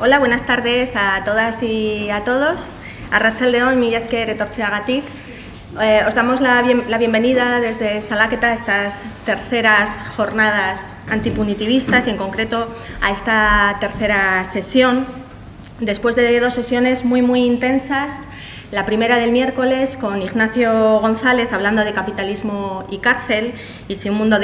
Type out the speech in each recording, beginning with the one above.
Hola, buenas tardes a todas y a todos. A Rachel León, mi esker etortzeagatik. Eh, os damos la, bienvenida desde Salaqueta a estas terceras jornadas antipunitivistas y en concreto a esta tercera sesión. Después de dos sesiones muy, muy intensas, la primera del miércoles con Ignacio González hablando de capitalismo y cárcel y si un mundo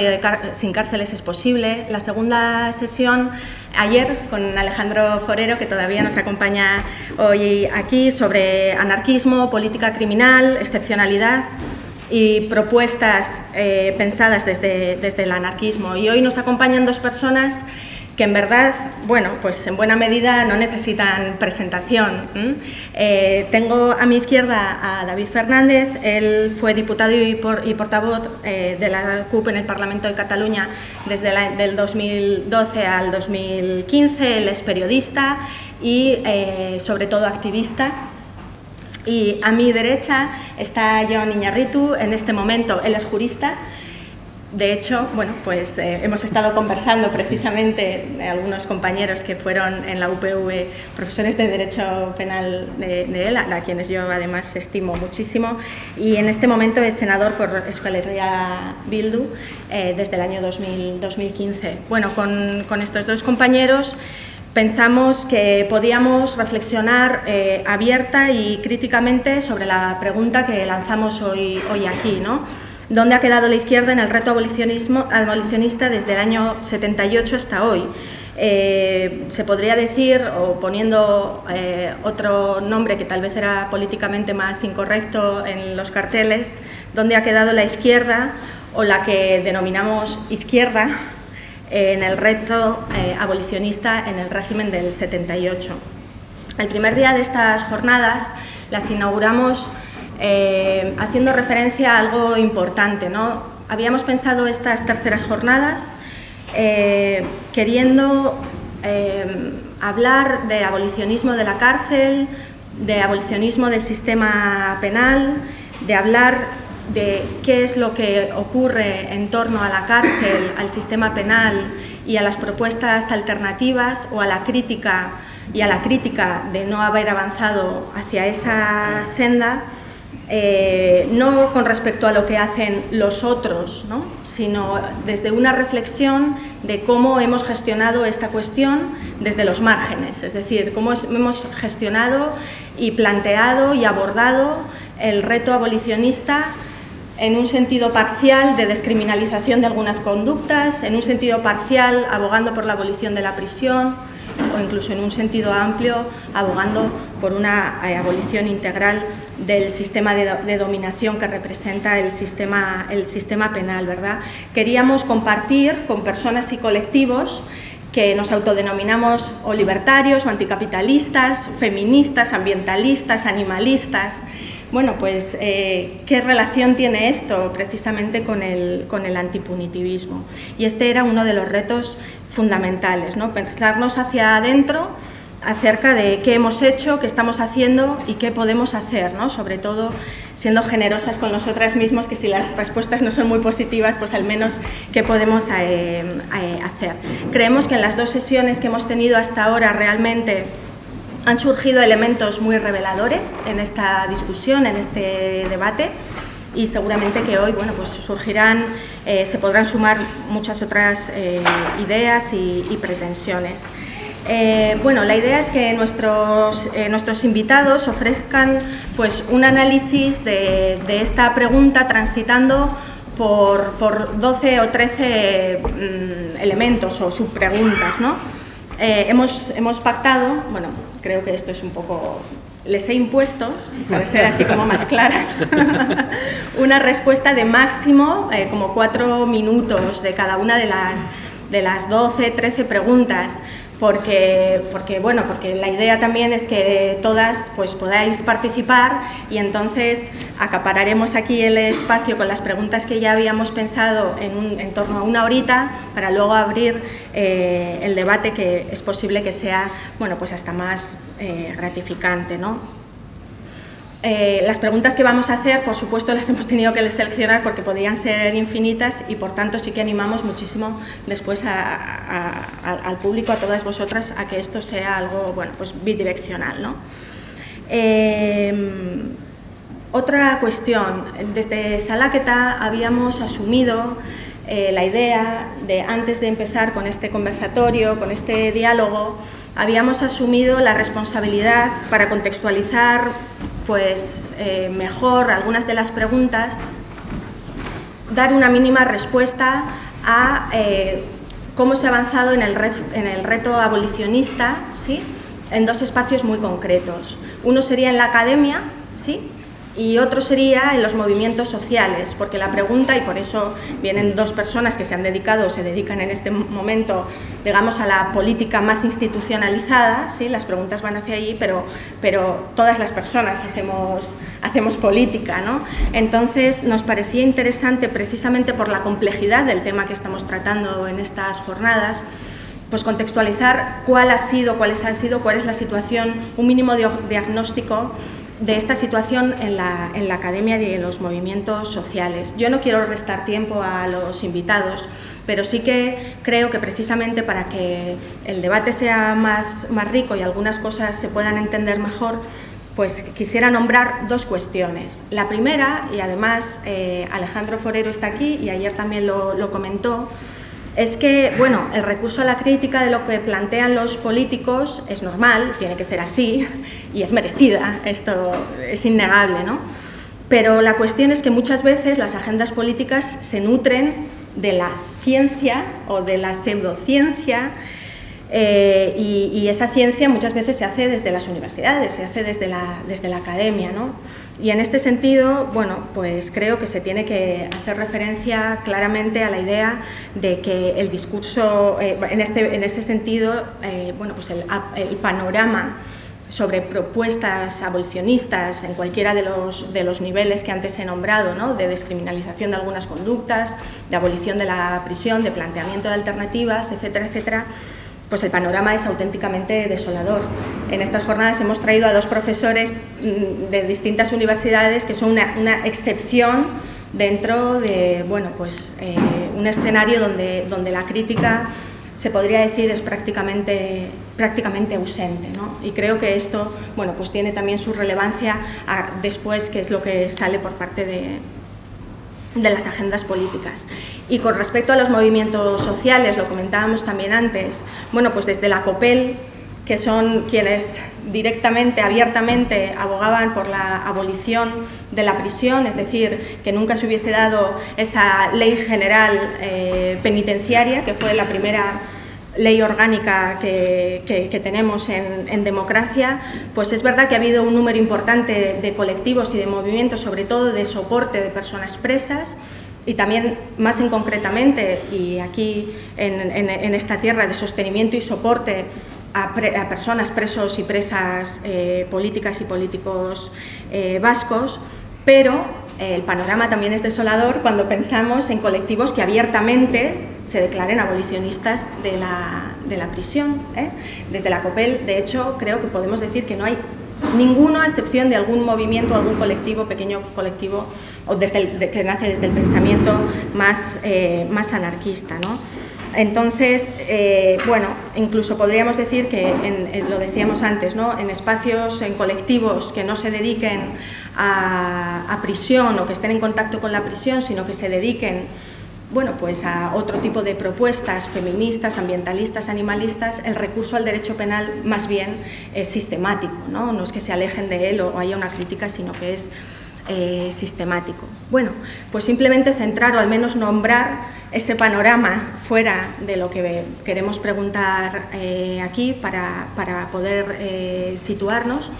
sin cárceles es posible. La segunda sesión ayer con Alejandro Forero, que todavía nos acompaña hoy aquí, sobre anarquismo, política criminal, excepcionalidad y propuestas eh, pensadas desde, desde el anarquismo. Y hoy nos acompañan dos personas que en verdad, bueno, pues en buena medida no necesitan presentación. Eh, tengo a mi izquierda a David Fernández, él fue diputado y, portavoz eh, de la CUP en el Parlamento de Cataluña desde el 2012 al 2015, él es periodista y eh, sobre todo activista. Y a mi derecha está John Iñarritu, en este momento él es jurista, de hecho, bueno, pues eh, hemos estado conversando precisamente eh, algunos compañeros que fueron en la UPV profesores de Derecho Penal de, él, a, quienes yo además estimo muchísimo, y en este momento es senador por Escualería Bildu eh, desde el año 2015. Bueno, con, estos dos compañeros pensamos que podíamos reflexionar abierta y críticamente sobre la pregunta que lanzamos hoy, hoy aquí, ¿no? ¿Dónde ha quedado la izquierda en el reto abolicionista desde el año 78 hasta hoy? Eh, se podría decir, o poniendo eh, otro nombre que tal vez era políticamente más incorrecto en los carteles, ¿dónde ha quedado la izquierda o la que denominamos izquierda en el reto eh, abolicionista en el régimen del 78? El primer día de estas jornadas las inauguramos eh, haciendo referencia a algo importante. ¿no? Habíamos pensado estas terceras jornadas eh, queriendo eh, hablar de abolicionismo de la cárcel, de abolicionismo del sistema penal, de hablar de qué es lo que ocurre en torno a la cárcel, al sistema penal y a las propuestas alternativas o a la crítica y a la crítica de no haber avanzado hacia esa senda eh, no con respecto a lo que hacen los otros, sino desde una reflexión de cómo hemos gestionado esta cuestión desde los márgenes, es decir, cómo hemos gestionado y planteado y abordado el reto abolicionista en un sentido parcial de descriminalización de algunas conductas, en un sentido parcial abogando por la abolición de la prisión, o incluso en un sentido amplio abogando por una eh, abolición integral del sistema de, dominación que representa el sistema, el sistema penal. ¿verdad? Queríamos compartir con personas y colectivos que nos autodenominamos o libertarios o anticapitalistas, feministas, ambientalistas, animalistas. Bueno, pues, eh, ¿qué relación tiene esto precisamente con el, con el antipunitivismo? Y este era uno de los retos fundamentales, ¿no? pensarnos hacia adentro acerca de qué hemos hecho, qué estamos haciendo y qué podemos hacer, ¿no? sobre todo siendo generosas con nosotras mismas, que si las respuestas no son muy positivas, pues al menos qué podemos eh, eh, hacer. Creemos que en las dos sesiones que hemos tenido hasta ahora realmente han surgido elementos muy reveladores en esta discusión, en este debate y seguramente que hoy bueno, pues surgirán, eh, se podrán sumar muchas otras ideas y, pretensiones. Eh, bueno, la idea es que nuestros, nuestros invitados ofrezcan pues, un análisis de, esta pregunta transitando por, por 12 o 13 mm, elementos o subpreguntas. ¿no? hemos, hemos pactado, bueno, creo que esto es un poco les he impuesto, para ser así como más claras, una respuesta de máximo eh, como cuatro minutos de cada una de las, de las 12, 13 preguntas porque, porque, bueno, porque la idea también es que todas pues, podáis participar y entonces acapararemos aquí el espacio con las preguntas que ya habíamos pensado en, un, en torno a una horita para luego abrir eh, el debate que es posible que sea bueno, pues hasta más eh, gratificante. ¿no? Eh, las preguntas que vamos a hacer, por supuesto, las hemos tenido que seleccionar porque podrían ser infinitas y, por tanto, sí que animamos muchísimo después al público, a todas vosotras, a que esto sea algo bueno, pues bidireccional. ¿no? Em, otra cuestión, desde Salaqueta habíamos asumido eh, la idea de, antes de empezar con este conversatorio, con este diálogo, habíamos asumido la responsabilidad para contextualizar pues, eh, mejor algunas de las preguntas, dar una mínima respuesta a eh, cómo se ha avanzado en el, en el reto abolicionista ¿sí? en dos espacios muy concretos. Uno sería en la academia, ¿sí? Y otro sería en los movimientos sociales, porque la pregunta, y por eso vienen dos personas que se han dedicado o se dedican en este momento, digamos, a la política más institucionalizada, ¿sí? las preguntas van hacia ahí, pero, pero todas las personas hacemos, hacemos política. ¿no? Entonces, nos parecía interesante, precisamente por la complejidad del tema que estamos tratando en estas jornadas, pues contextualizar cuál ha sido, cuáles han sido, cuál es la situación, un mínimo diagnóstico de esta situación en la, en la academia y en los movimientos sociales. Yo no quiero restar tiempo a los invitados, pero sí que creo que precisamente para que el debate sea más, más rico y algunas cosas se puedan entender mejor, pues quisiera nombrar dos cuestiones. La primera, y además eh, Alejandro Forero está aquí y ayer también lo, lo comentó, es que, bueno, el recurso a la crítica de lo que plantean los políticos es normal, tiene que ser así y es merecida, esto es innegable, ¿no? Pero la cuestión es que muchas veces las agendas políticas se nutren de la ciencia o de la pseudociencia eh, y, esa ciencia muchas veces se hace desde las universidades, se hace desde la, desde la academia, ¿no? Y en este sentido, bueno, pues creo que se tiene que hacer referencia claramente a la idea de que el discurso, eh, en, este, en ese sentido, eh, bueno, pues el, el, panorama sobre propuestas abolicionistas en cualquiera de los, de los niveles que antes he nombrado, ¿no? de descriminalización de algunas conductas, de abolición de la prisión, de planteamiento de alternativas, etcétera, etcétera, pues el panorama es auténticamente desolador. En estas jornadas hemos traído a dos profesores mm, de distintas universidades que son una, excepción dentro de bueno, pues, eh, un escenario donde, donde la crítica se podría decir es prácticamente, prácticamente ausente. ¿no? Y creo que esto bueno, pues tiene también su relevancia después, que es lo que sale por parte de, de las agendas políticas. Y con respecto a los movimientos sociales, lo comentábamos también antes, bueno, pues desde la COPEL, que son quienes directamente, abiertamente abogaban por la abolición de la prisión, es decir, que nunca se hubiese dado esa ley general eh, penitenciaria, que fue la primera ley orgánica que, tenemos en, democracia, pues es verdad que ha habido un número importante de colectivos y de movimientos, sobre todo de soporte de personas presas, y también más en concretamente, y aquí en, esta tierra, de sostenimiento y soporte a, personas presos y presas eh, políticas y políticos eh, vascos, pero el panorama también es desolador cuando pensamos en colectivos que abiertamente se declaren abolicionistas de la, de la prisión. ¿eh? Desde la COPEL, de hecho, creo que podemos decir que no hay ninguno, a excepción de algún movimiento, algún colectivo, pequeño colectivo, o desde que nace desde el pensamiento más, eh, más anarquista. ¿no? Entonces, eh, bueno, incluso podríamos decir que, lo decíamos antes, ¿no? en espacios, en colectivos que no se dediquen a, prisión o que estén en contacto con la prisión, sino que se dediquen bueno, pues a otro tipo de propuestas feministas, ambientalistas, animalistas, el recurso al derecho penal más bien es sistemático, no, no es que se alejen de él o haya una crítica, sino que es eh, sistemático. Bueno, pues simplemente centrar o al menos nombrar ese panorama fuera de lo que queremos preguntar eh, aquí para, poder eh, situarnos.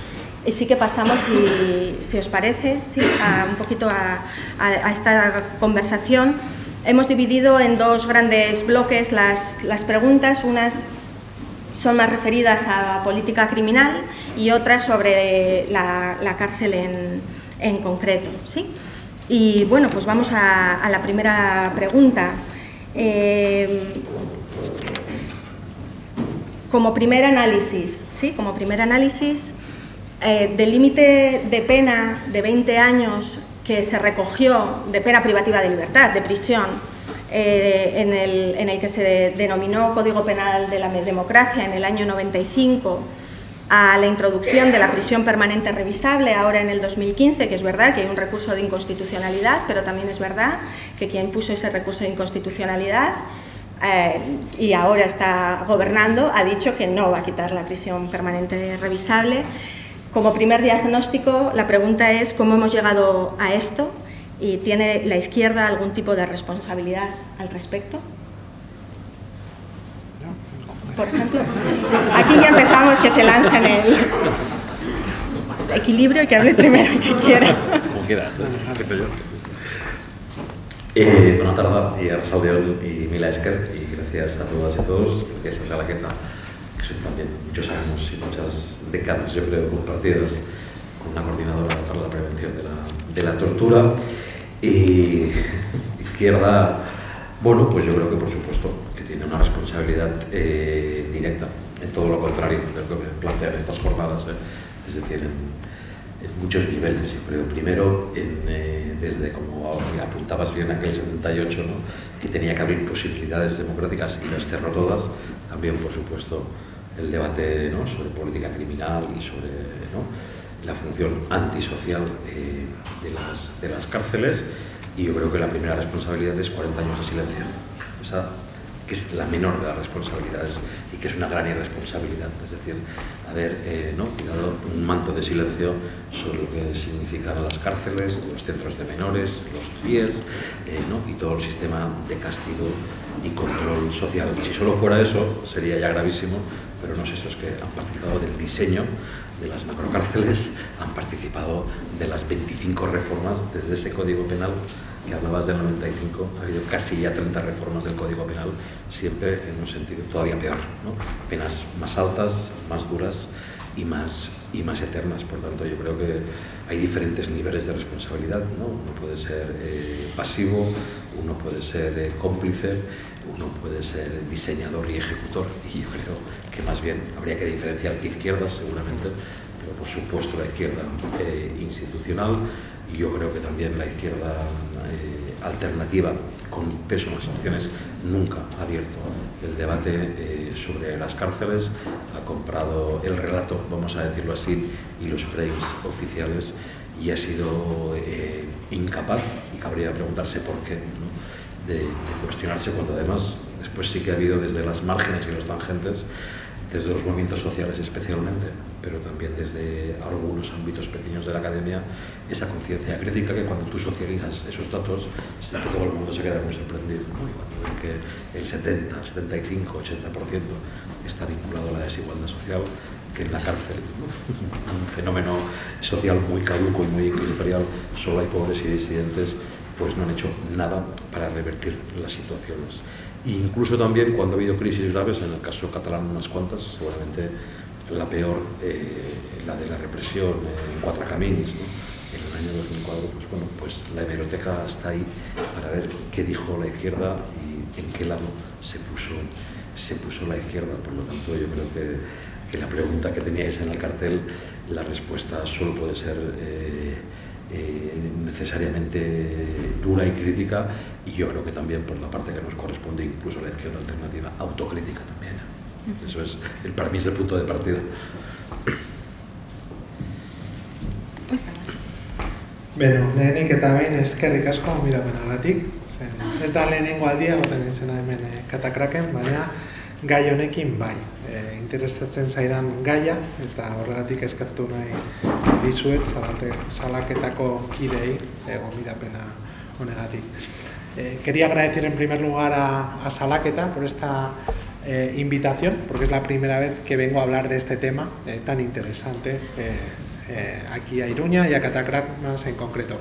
Y sí que pasamos, si, os parece, sí, un poquito a, esta conversación. Hemos dividido en dos grandes bloques las, preguntas. Unas son más referidas a política criminal y otras sobre la cárcel en, en concreto. ¿sí? Y bueno, pues vamos a, la primera pregunta. Eh, como primer análisis, ¿sí? Como primer análisis, eh, del límite de pena de 20 años que se recogió de pena privativa de libertad, de prisión, eh, en, el, en, el, que se denominó Código Penal de la Democracia en el año 95, a la introducción de la prisión permanente revisable ahora en el 2015, que es verdad que hay un recurso de inconstitucionalidad, pero también es verdad que quien puso ese recurso de inconstitucionalidad eh, y ahora está gobernando ha dicho que no va a quitar la prisión permanente revisable. Como primer diagnóstico, la pregunta es cómo hemos llegado a esto y tiene la izquierda algún tipo de responsabilidad al respecto. Por ejemplo, aquí ya empezamos que se lanzan el equilibrio y que hable primero el que quiera. Como quieras, ¿eh? Eh, buenas tardes y a Saudión y Mila Esker y gracias a todas y a todos, gracias a la que son también muchos años y muchas décadas, yo creo, compartidas con una coordinadora para la prevención de la, de la tortura y izquierda, bueno, pues yo creo que por supuesto tiene una responsabilidad eh, directa, en todo lo contrario de lo que plantean estas jornadas, ¿eh? es decir, en, muchos niveles, yo creo. Primero, eh, desde, como apuntabas bien aquel 78, ¿no? que tenía que abrir posibilidades democráticas y las cerró todas, también, por supuesto, el debate ¿no? sobre política criminal y sobre la función antisocial de, las, de las cárceles y yo creo que la primera responsabilidad es 40 años de silencio, esa que es la menor de las responsabilidades y que es una gran irresponsabilidad, es decir, haber eh, ¿no? cuidado un manto de silencio sobre lo que significan las cárceles, los centros de menores, los CIES eh, ¿no? y todo el sistema de castigo y control social. Si solo fuera eso, sería ya gravísimo, pero no es eso, es que han participado del diseño de las macrocárceles, han participado de las 25 reformas desde ese Código Penal que hablabas del 95, ha habido casi ya 30 reformas del Código Penal, siempre en un sentido todavía peor, ¿no? penas más altas, más duras y más, y más eternas. Por tanto, yo creo que hay diferentes niveles de responsabilidad. ¿no? Uno puede ser eh, pasivo, uno puede ser eh, cómplice, uno puede ser diseñador y ejecutor. Y yo creo que más bien habría que diferenciar que izquierda, seguramente, pero por supuesto la izquierda eh, institucional y yo creo que también la izquierda alternativa con peso en las instituciones nunca ha abierto el debate eh, sobre las cárceles, ha comprado el relato, vamos a decirlo así, y los frames oficiales y ha sido eh, incapaz, y cabría preguntarse por qué, de, de, cuestionarse cuando además después sí que ha habido desde las márgenes y los tangentes, desde los movimientos sociales especialmente, pero también desde algunos ámbitos pequeños de la academia, esa conciencia crítica que cuando tú socializas esos datos, todo el mundo se queda muy sorprendido. Y cuando ven que el 70, 75, 80% está vinculado a la desigualdad social, que en la cárcel, un fenómeno social muy caduco y muy equilibrado, solo hay pobres y disidentes, pues no han hecho nada para revertir las situaciones. Incluso también cuando ha habido crisis graves, en el caso catalán unas cuantas, seguramente la peor, eh, la de la represión en Cuatro Caminos, en el año 2004, pues bueno, pues la hemeroteca está ahí para ver qué dijo la izquierda y en qué lado se puso, se puso la izquierda. Por lo tanto, yo creo que, que la pregunta que teníais en el cartel, la respuesta solo puede ser eh, eh, necesariamente dura y crítica y yo creo que también por la parte que nos corresponde incluso la izquierda alternativa, autocrítica también. Eso es, el, para mí es el punto de partida. Beno, lehenik eta behin eskerrik asko miramenagatik. Zen, ez da lehenengo aldia, goten izena hemen katakraken, baina gai honekin bai. E, interesatzen zaidan gaia, eta horregatik eskertu nahi dizuet, zalate, salaketako kidei, ego mirapena honegatik. Eh, quería agradecer en primer lugar a, a Salaqueta por esta eh, invitación, porque es la primera vez que vengo a hablar de este tema eh, tan interesante aquí a Iruña y a Catacrac más en concreto.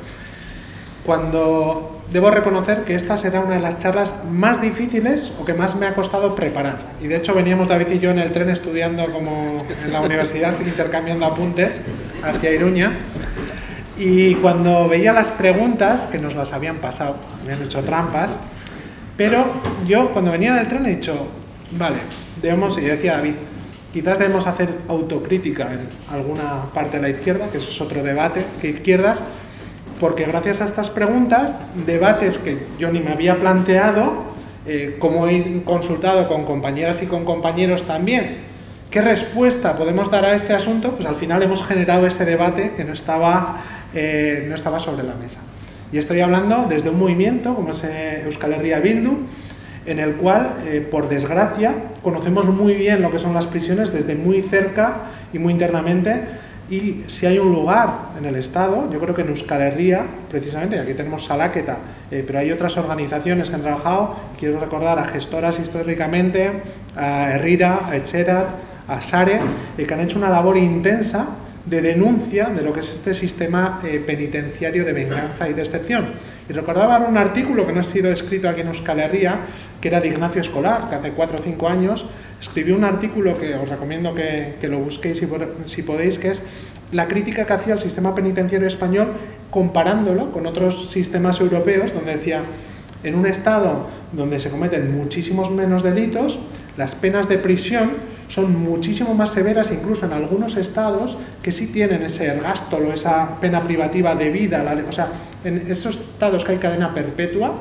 Cuando debo reconocer que esta será una de las charlas más difíciles o que más me ha costado preparar. Y de hecho veníamos David y yo en el tren estudiando como en la universidad, intercambiando apuntes hacia Iruña. Y cuando veía las preguntas, que nos las habían pasado, han hecho trampas, pero yo cuando venía en el tren he dicho, Vale, debemos, y decía David, quizás debemos hacer autocrítica en alguna parte de la izquierda, que eso es otro debate, que izquierdas, porque gracias a estas preguntas, debates que yo ni me había planteado, eh, como he consultado con compañeras y con compañeros también, ¿qué respuesta podemos dar a este asunto? Pues al final hemos generado ese debate que no estaba, eh, no estaba sobre la mesa. Y estoy hablando desde un movimiento como es eh, Euskal Herria Bildu, en el cual, por desgracia, conocemos muy bien lo que son las prisiones desde muy cerca y muy internamente, y si hay un lugar en el Estado, yo creo que en Euskal Herria, precisamente, aquí tenemos Salaqueta, eh, pero hay otras organizaciones que han trabajado, quiero recordar a gestoras históricamente, a Herrira, a Echerat, a Sare, eh, que han hecho una labor intensa de denuncia de lo que es este sistema eh, penitenciario de venganza y de excepción. Y recordaba un artículo que no ha sido escrito aquí en Euskal Herria, que era de Ignacio Escolar, que hace cuatro o cinco años escribió un artículo que os recomiendo que, lo busquéis si, podéis, que es la crítica que hacía al sistema penitenciario español comparándolo con otros sistemas europeos, donde decía, en un estado donde se cometen muchísimos menos delitos, las penas de prisión son muchísimo más severas, incluso en algunos estados que sí tienen ese ergástolo, esa pena privativa de vida. O sea, en esos estados que hay cadena perpetua,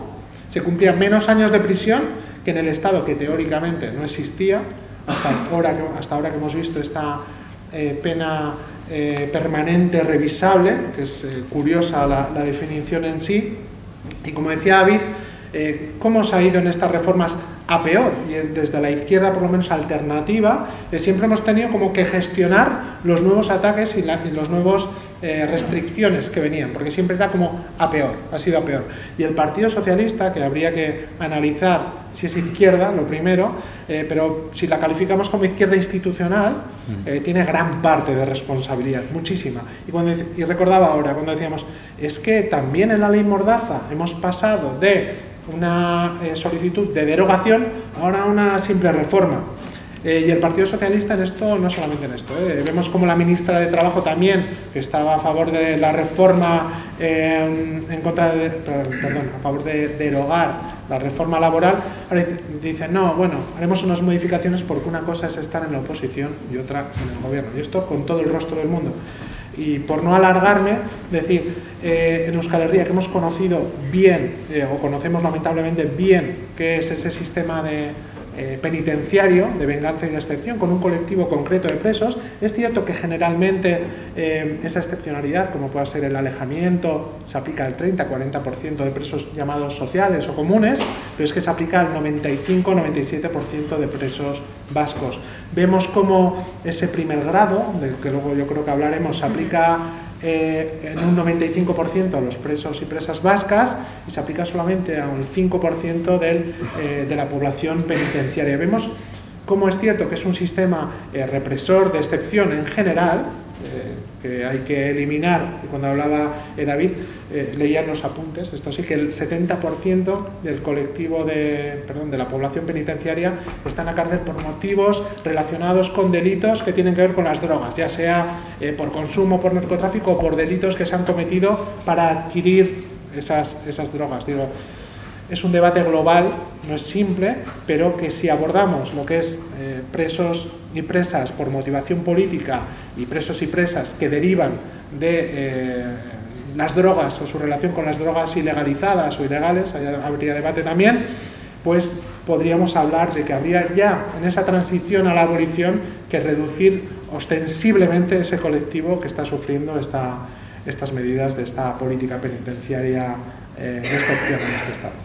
se cumplían menos años de prisión que en el estado que teóricamente no existía, hasta ahora hasta ahora que hemos visto esta eh, pena eh, permanente revisable, que es eh, curiosa la, definición en sí. Y como decía David, ¿cómo se ha ido en estas reformas a peor. Y desde la izquierda, por lo menos alternativa, siempre hemos tenido como que gestionar los nuevos ataques y, los nuevos eh, restricciones que venían, porque siempre era como a peor, ha sido a peor. Y el Partido Socialista, que habría que analizar si es izquierda, lo primero, eh, pero si la calificamos como izquierda institucional, mm. tiene gran parte de responsabilidad, muchísima. Y, cuando, y recordaba ahora, cuando decíamos, es que también en la ley Mordaza hemos pasado de una eh, solicitud de derogación, ahora una simple reforma. Eh, y el Partido Socialista en esto, no solamente en esto, eh, vemos como la ministra de Trabajo también, que estaba a favor de la reforma, en contra de, perdón, a favor de derogar la reforma laboral, ahora dice, no, bueno, haremos unas modificaciones porque una cosa es estar en la oposición y otra en el gobierno. Y esto con todo el rostro del mundo. Y por no alargarme, decir, eh, en Euskal Herria que hemos conocido bien, eh, o conocemos lamentablemente bien, qué es ese sistema de, eh, penitenciario de venganza y de excepción con un colectivo concreto de presos. Es cierto que generalmente eh, esa excepcionalidad, como pueda ser el alejamiento, se aplica al 30-40% de presos llamados sociales o comunes, pero es que se aplica al 95-97% de presos vascos. Vemos como ese primer grado, del que luego yo creo que hablaremos, se aplica eh, en un 95% a los presos y presas vascas y se aplica solamente a un 5% del, eh, de la población penitenciaria. Vemos cómo es cierto que es un sistema eh, represor de excepción en general, que hay que eliminar, y cuando hablaba David, leían los apuntes, esto sí que el 70% del colectivo de, perdón, de la población penitenciaria está en la cárcel por motivos relacionados con delitos que tienen que ver con las drogas, ya sea por consumo, por narcotráfico o por delitos que se han cometido para adquirir esas, esas drogas. Digo, es un debate global, no es simple, pero que si abordamos lo que es eh, presos y presas por motivación política y presos y presas que derivan de eh, las drogas o su relación con las drogas ilegalizadas o ilegales, habría debate también, pues podríamos hablar de que habría ya en esa transición a la abolición que reducir ostensiblemente ese colectivo que está sufriendo esta, estas medidas de esta política penitenciaria eh, de excepción en este Estado.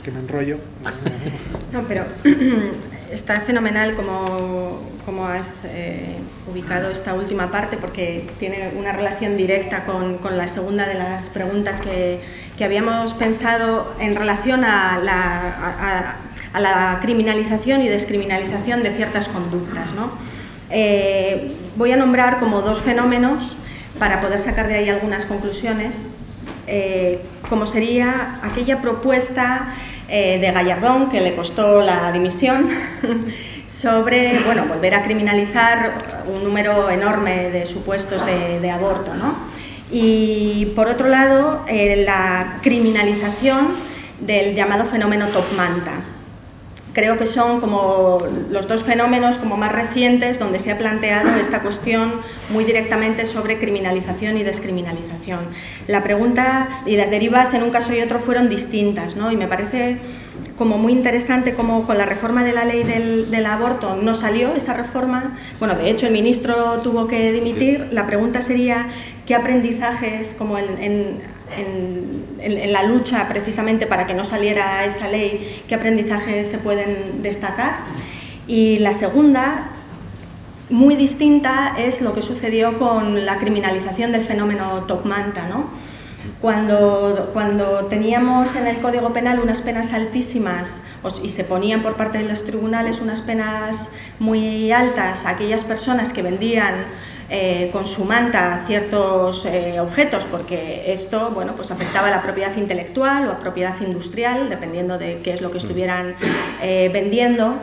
Es que me enrollo. No, pero está fenomenal como, como has eh, ubicado esta última parte porque tiene una relación directa con, con la segunda de las preguntas que, que, habíamos pensado en relación a la, a, la, criminalización y descriminalización de ciertas conductas. ¿no? Eh, voy a nombrar como dos fenómenos para poder sacar de ahí algunas conclusiones, eh, como sería aquella propuesta de Gallardón que le costó la dimisión sobre bueno, volver a criminalizar un número enorme de supuestos de, aborto. ¿no? Y por otro lado, eh, la criminalización del llamado fenómeno top manta. Creo que son como los dos fenómenos como más recientes donde se ha planteado esta cuestión muy directamente sobre criminalización y descriminalización. La pregunta y las derivas en un caso y otro fueron distintas, ¿no? Y me parece como muy interesante como con la reforma de la ley del, aborto no salió esa reforma. Bueno, de hecho el ministro tuvo que dimitir. La pregunta sería qué aprendizajes, como en en, la lucha precisamente para que no saliera esa ley, qué aprendizajes se pueden destacar. Y la segunda, muy distinta, es lo que sucedió con la criminalización del fenómeno top manta. ¿no? Cuando, cuando teníamos en el Código Penal unas penas altísimas y se ponían por parte de los tribunales unas penas muy altas a aquellas personas que vendían eh, con su manta ciertos eh, objetos, porque esto bueno, pues afectaba a la propiedad intelectual o a propiedad industrial, dependiendo de qué es lo que estuvieran eh, vendiendo,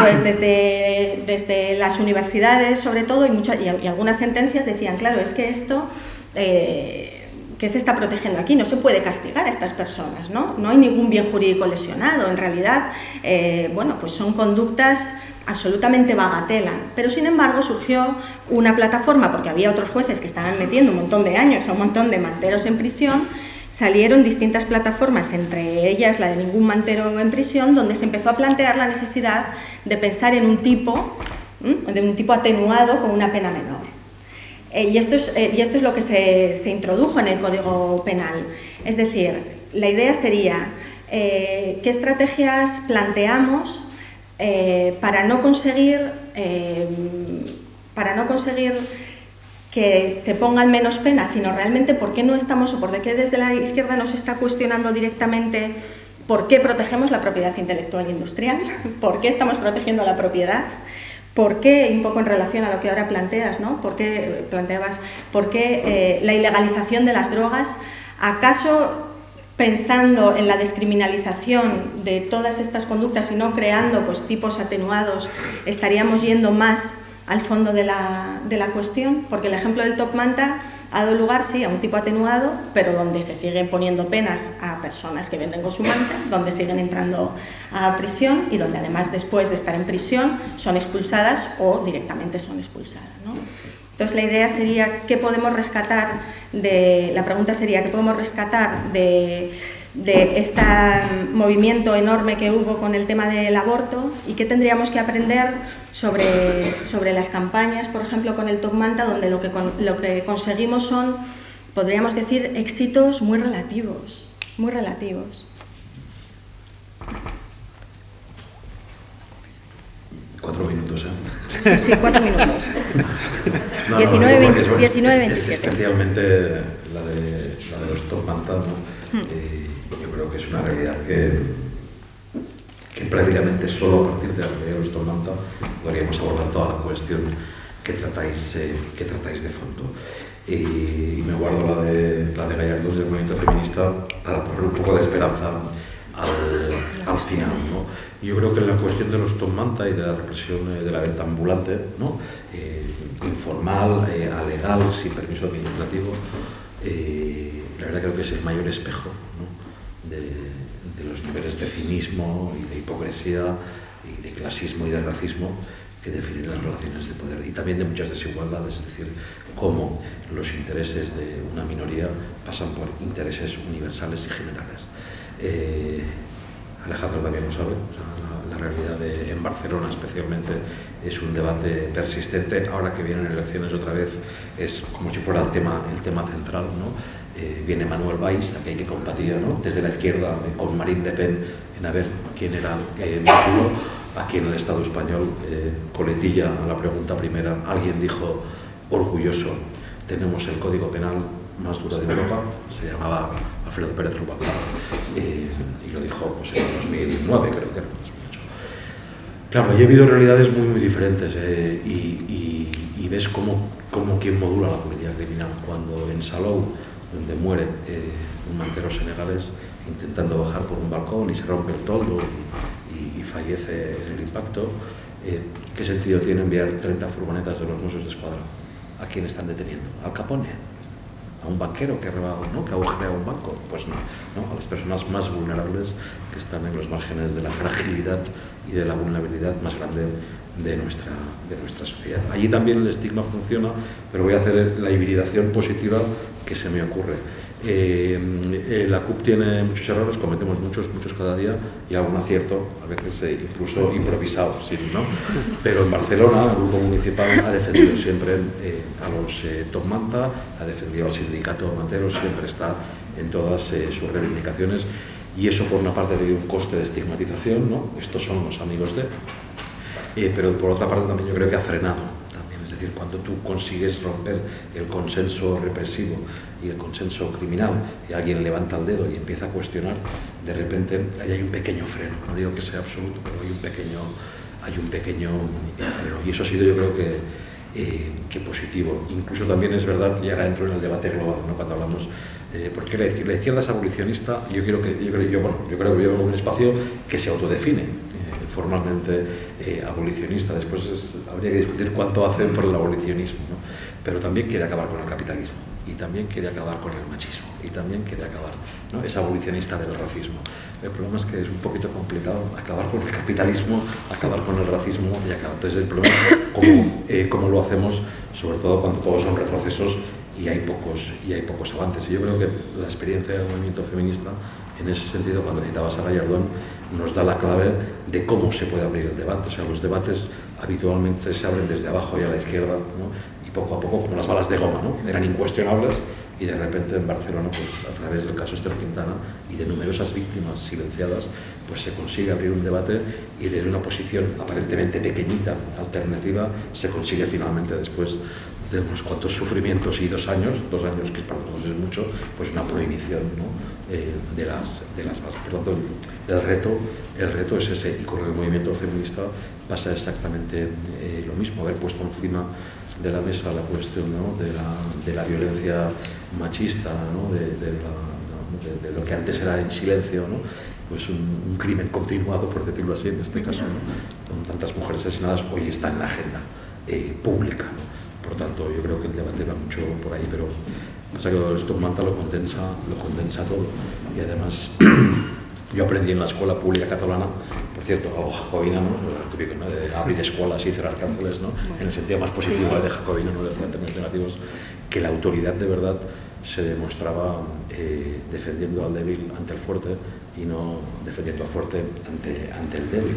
pues desde, desde las universidades sobre todo y, muchas, y, algunas sentencias decían, claro, es que esto... ¿Qué se está protegiendo aquí? No se puede castigar a estas personas, ¿no? No hay ningún bien jurídico lesionado. En realidad, bueno, pues son conductas absolutamente bagatela, pero sin embargo surgió una plataforma, porque había otros jueces que estaban metiendo un montón de años a un montón de manteros en prisión, salieron distintas plataformas, entre ellas la de ningún mantero en prisión, donde se empezó a plantear la necesidad de pensar en un tipo, de un tipo atenuado con una pena menor. Eh, y, esto es, eh, y esto es lo que se, se, introdujo en el Código Penal. Es decir, la idea sería eh, qué estrategias planteamos para no conseguir para no conseguir que se pongan menos penas, sino realmente por qué no estamos o por qué desde la izquierda nos está cuestionando directamente por qué protegemos la propiedad intelectual e industrial, por qué estamos protegiendo la propiedad, por qué, un poco en relación a lo que ahora planteas, ¿no? ¿Por qué planteabas, por qué eh, la ilegalización de las drogas? ¿Acaso pensando en la descriminalización de todas estas conductas y no creando pues, tipos atenuados, estaríamos yendo más al fondo de la, de la cuestión, porque el ejemplo del top manta ha dado lugar, sí, a un tipo atenuado, pero donde se siguen poniendo penas a personas que venden con su manta, donde siguen entrando a prisión y donde además después de estar en prisión son expulsadas o directamente son expulsadas. Entonces la idea sería qué podemos rescatar de, la pregunta sería qué podemos rescatar de, de este movimiento enorme que hubo con el tema del aborto y qué tendríamos que aprender sobre, sobre las campañas, por ejemplo, con el Top Manta, donde lo que, lo que conseguimos son, podríamos decir, éxitos muy relativos, muy relativos. Cuatro minutos, ¿eh? Sí, sí, cuatro minutos. 19, 19, 27. especialmente la de, la de los top ¿no? Hmm. Eh, yo creo que es una realidad que, que prácticamente solo a partir de los top podríamos abordar toda la cuestión que tratáis, eh, que tratáis de fondo. Y, me guardo la de, la de Gallardos del movimiento feminista para poner un poco de esperanza al, al final. ¿no? Yo creo que la cuestión de los top manta y de la represión eh, de la venta ambulante, ¿no? Eh, informal, eh, alegal, sin permiso administrativo, la verdad creo que es el mayor espejo ¿no? Los niveles de cinismo y de hipocresía y de clasismo y de racismo que definen las relaciones de poder y también de muchas desigualdades, es decir, cómo los intereses de una minoría pasan por intereses universales y generales. Eh, Alejandro también lo sabe, la, realidad de, en Barcelona especialmente es un debate persistente, ahora que vienen elecciones otra vez es como si fuera el tema, el tema central, ¿no? Eh, viene Manuel Valls, a que combatir ¿no? desde la izquierda con Marine Le Pen en a ver quién era el aquí en el Estado español, eh, coletilla a la pregunta primera, alguien dijo orgulloso, tenemos el código penal más duro de Europa, se llamaba Alfredo Pérez Rubalcaba, eh, y lo dijo pues, en 2009 creo que era. Claro, ha habido realidades muy, muy diferentes eh, y, y, ves cómo, cómo quien modula la política criminal. Cuando en Salou, donde muere eh, un mantero senegalés intentando bajar por un balcón y se rompe el toldo y, y fallece en el impacto, eh, ¿qué sentido tiene enviar 30 furgonetas de los Mossos de Escuadra? ¿A quién están deteniendo? ¿Al Capone? a un banquero que, roba, ¿no? que agujera un banco. Pues no, no, a las personas más vulnerables que están en los márgenes de la fragilidad y de la vulnerabilidad más grande de nuestra, de nuestra sociedad. Allí también el estigma funciona, pero voy a hacer la hibridación positiva que se me ocurre. Eh, eh, la CUP tiene muchos errores, cometemos muchos, muchos cada día y algún acierto, a veces eh, incluso improvisado, sí, ¿no? Pero en Barcelona el grupo municipal ha defendido siempre a los top manta, ha defendido al sindicato mantero, siempre está en todas sus reivindicaciones y eso por una parte de un coste de estigmatización, ¿no? Estos son los amigos de, pero por otra parte también yo creo que ha frenado decir, cuando tú consigues romper el consenso represivo y el consenso criminal, y alguien levanta el dedo y empieza a cuestionar, de repente ahí hay un pequeño freno. No digo que sea absoluto, pero hay un pequeño, hay un pequeño freno. Y eso ha sido, yo creo que, eh, que positivo. Incluso también es verdad, y ahora entro en el debate global, ¿no? cuando hablamos eh, porque la izquierda, la izquierda, es abolicionista, yo, quiero que, yo, creo, yo, bueno, yo creo que vivo en un espacio que se autodefine formalmente eh, abolicionista. Después habría que discutir cuánto hacen por el abolicionismo, pero también quiere acabar con el capitalismo y también quiere acabar con el machismo y también quiere acabar, ¿no? es abolicionista del racismo. El problema es que es un poquito complicado acabar con el capitalismo, acabar con el racismo y acabar. Entonces el problema es cómo, eh, cómo lo hacemos, sobre todo cuando todos son retrocesos y hay pocos, y hay pocos avances. Y yo creo que la experiencia del movimiento feminista, en ese sentido, cuando citabas a Gallardón, nos da la clave de cómo se puede abrir el debate. O sea, los debates habitualmente se abren desde abajo y a la izquierda, y poco a poco, como las balas de goma, ¿no? eran incuestionables y de repente en Barcelona, pues, a través del caso Esther Quintana y de numerosas víctimas silenciadas, pues se consigue abrir un debate y desde una posición aparentemente pequeñita, alternativa, se consigue finalmente después de unos cuantos sufrimientos y dos años, dos años que para nosotros es mucho, pues una prohibición eh, de las, de las bases. Por tanto, el reto, el reto es ese, y con el movimiento feminista pasa exactamente eh, lo mismo, haber puesto encima de la mesa la cuestión de, la, de, la, violencia machista, de, lo que antes era en silencio, pues un, crimen continuado, por decirlo así, en este caso, con tantas mujeres asesinadas, hoy está en la agenda eh, pública. Por tanto, yo creo que el debate va mucho por ahí, pero pasa que esto Manta lo condensa, lo condensa todo. Y además, yo aprendí en la escuela pública catalana, por cierto, algo jacobina, ¿no? de abrir escuelas y cerrar cárceles, ¿no? en el sentido más positivo de jacobina, no decía en términos negativos, que la autoridad de verdad se demostraba eh, defendiendo al débil ante el fuerte y no defendiendo al fuerte ante, ante el débil.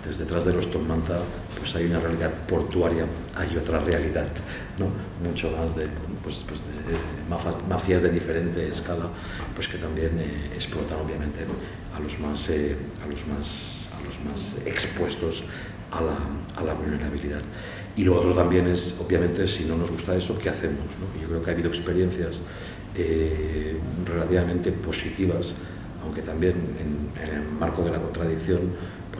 Entonces, detrás de los Tomanta pues hay una realidad portuaria, hay otra realidad, ¿no? mucho más de, pues, pues de, mafias de diferente escala, pues que también eh, explotan obviamente a los más, eh, a los más, a los más expuestos a la, a la, vulnerabilidad. Y lo otro también es, obviamente, si no nos gusta eso, ¿qué hacemos? Yo creo que ha habido experiencias eh, relativamente positivas, aunque también en, en el marco de la contradicción,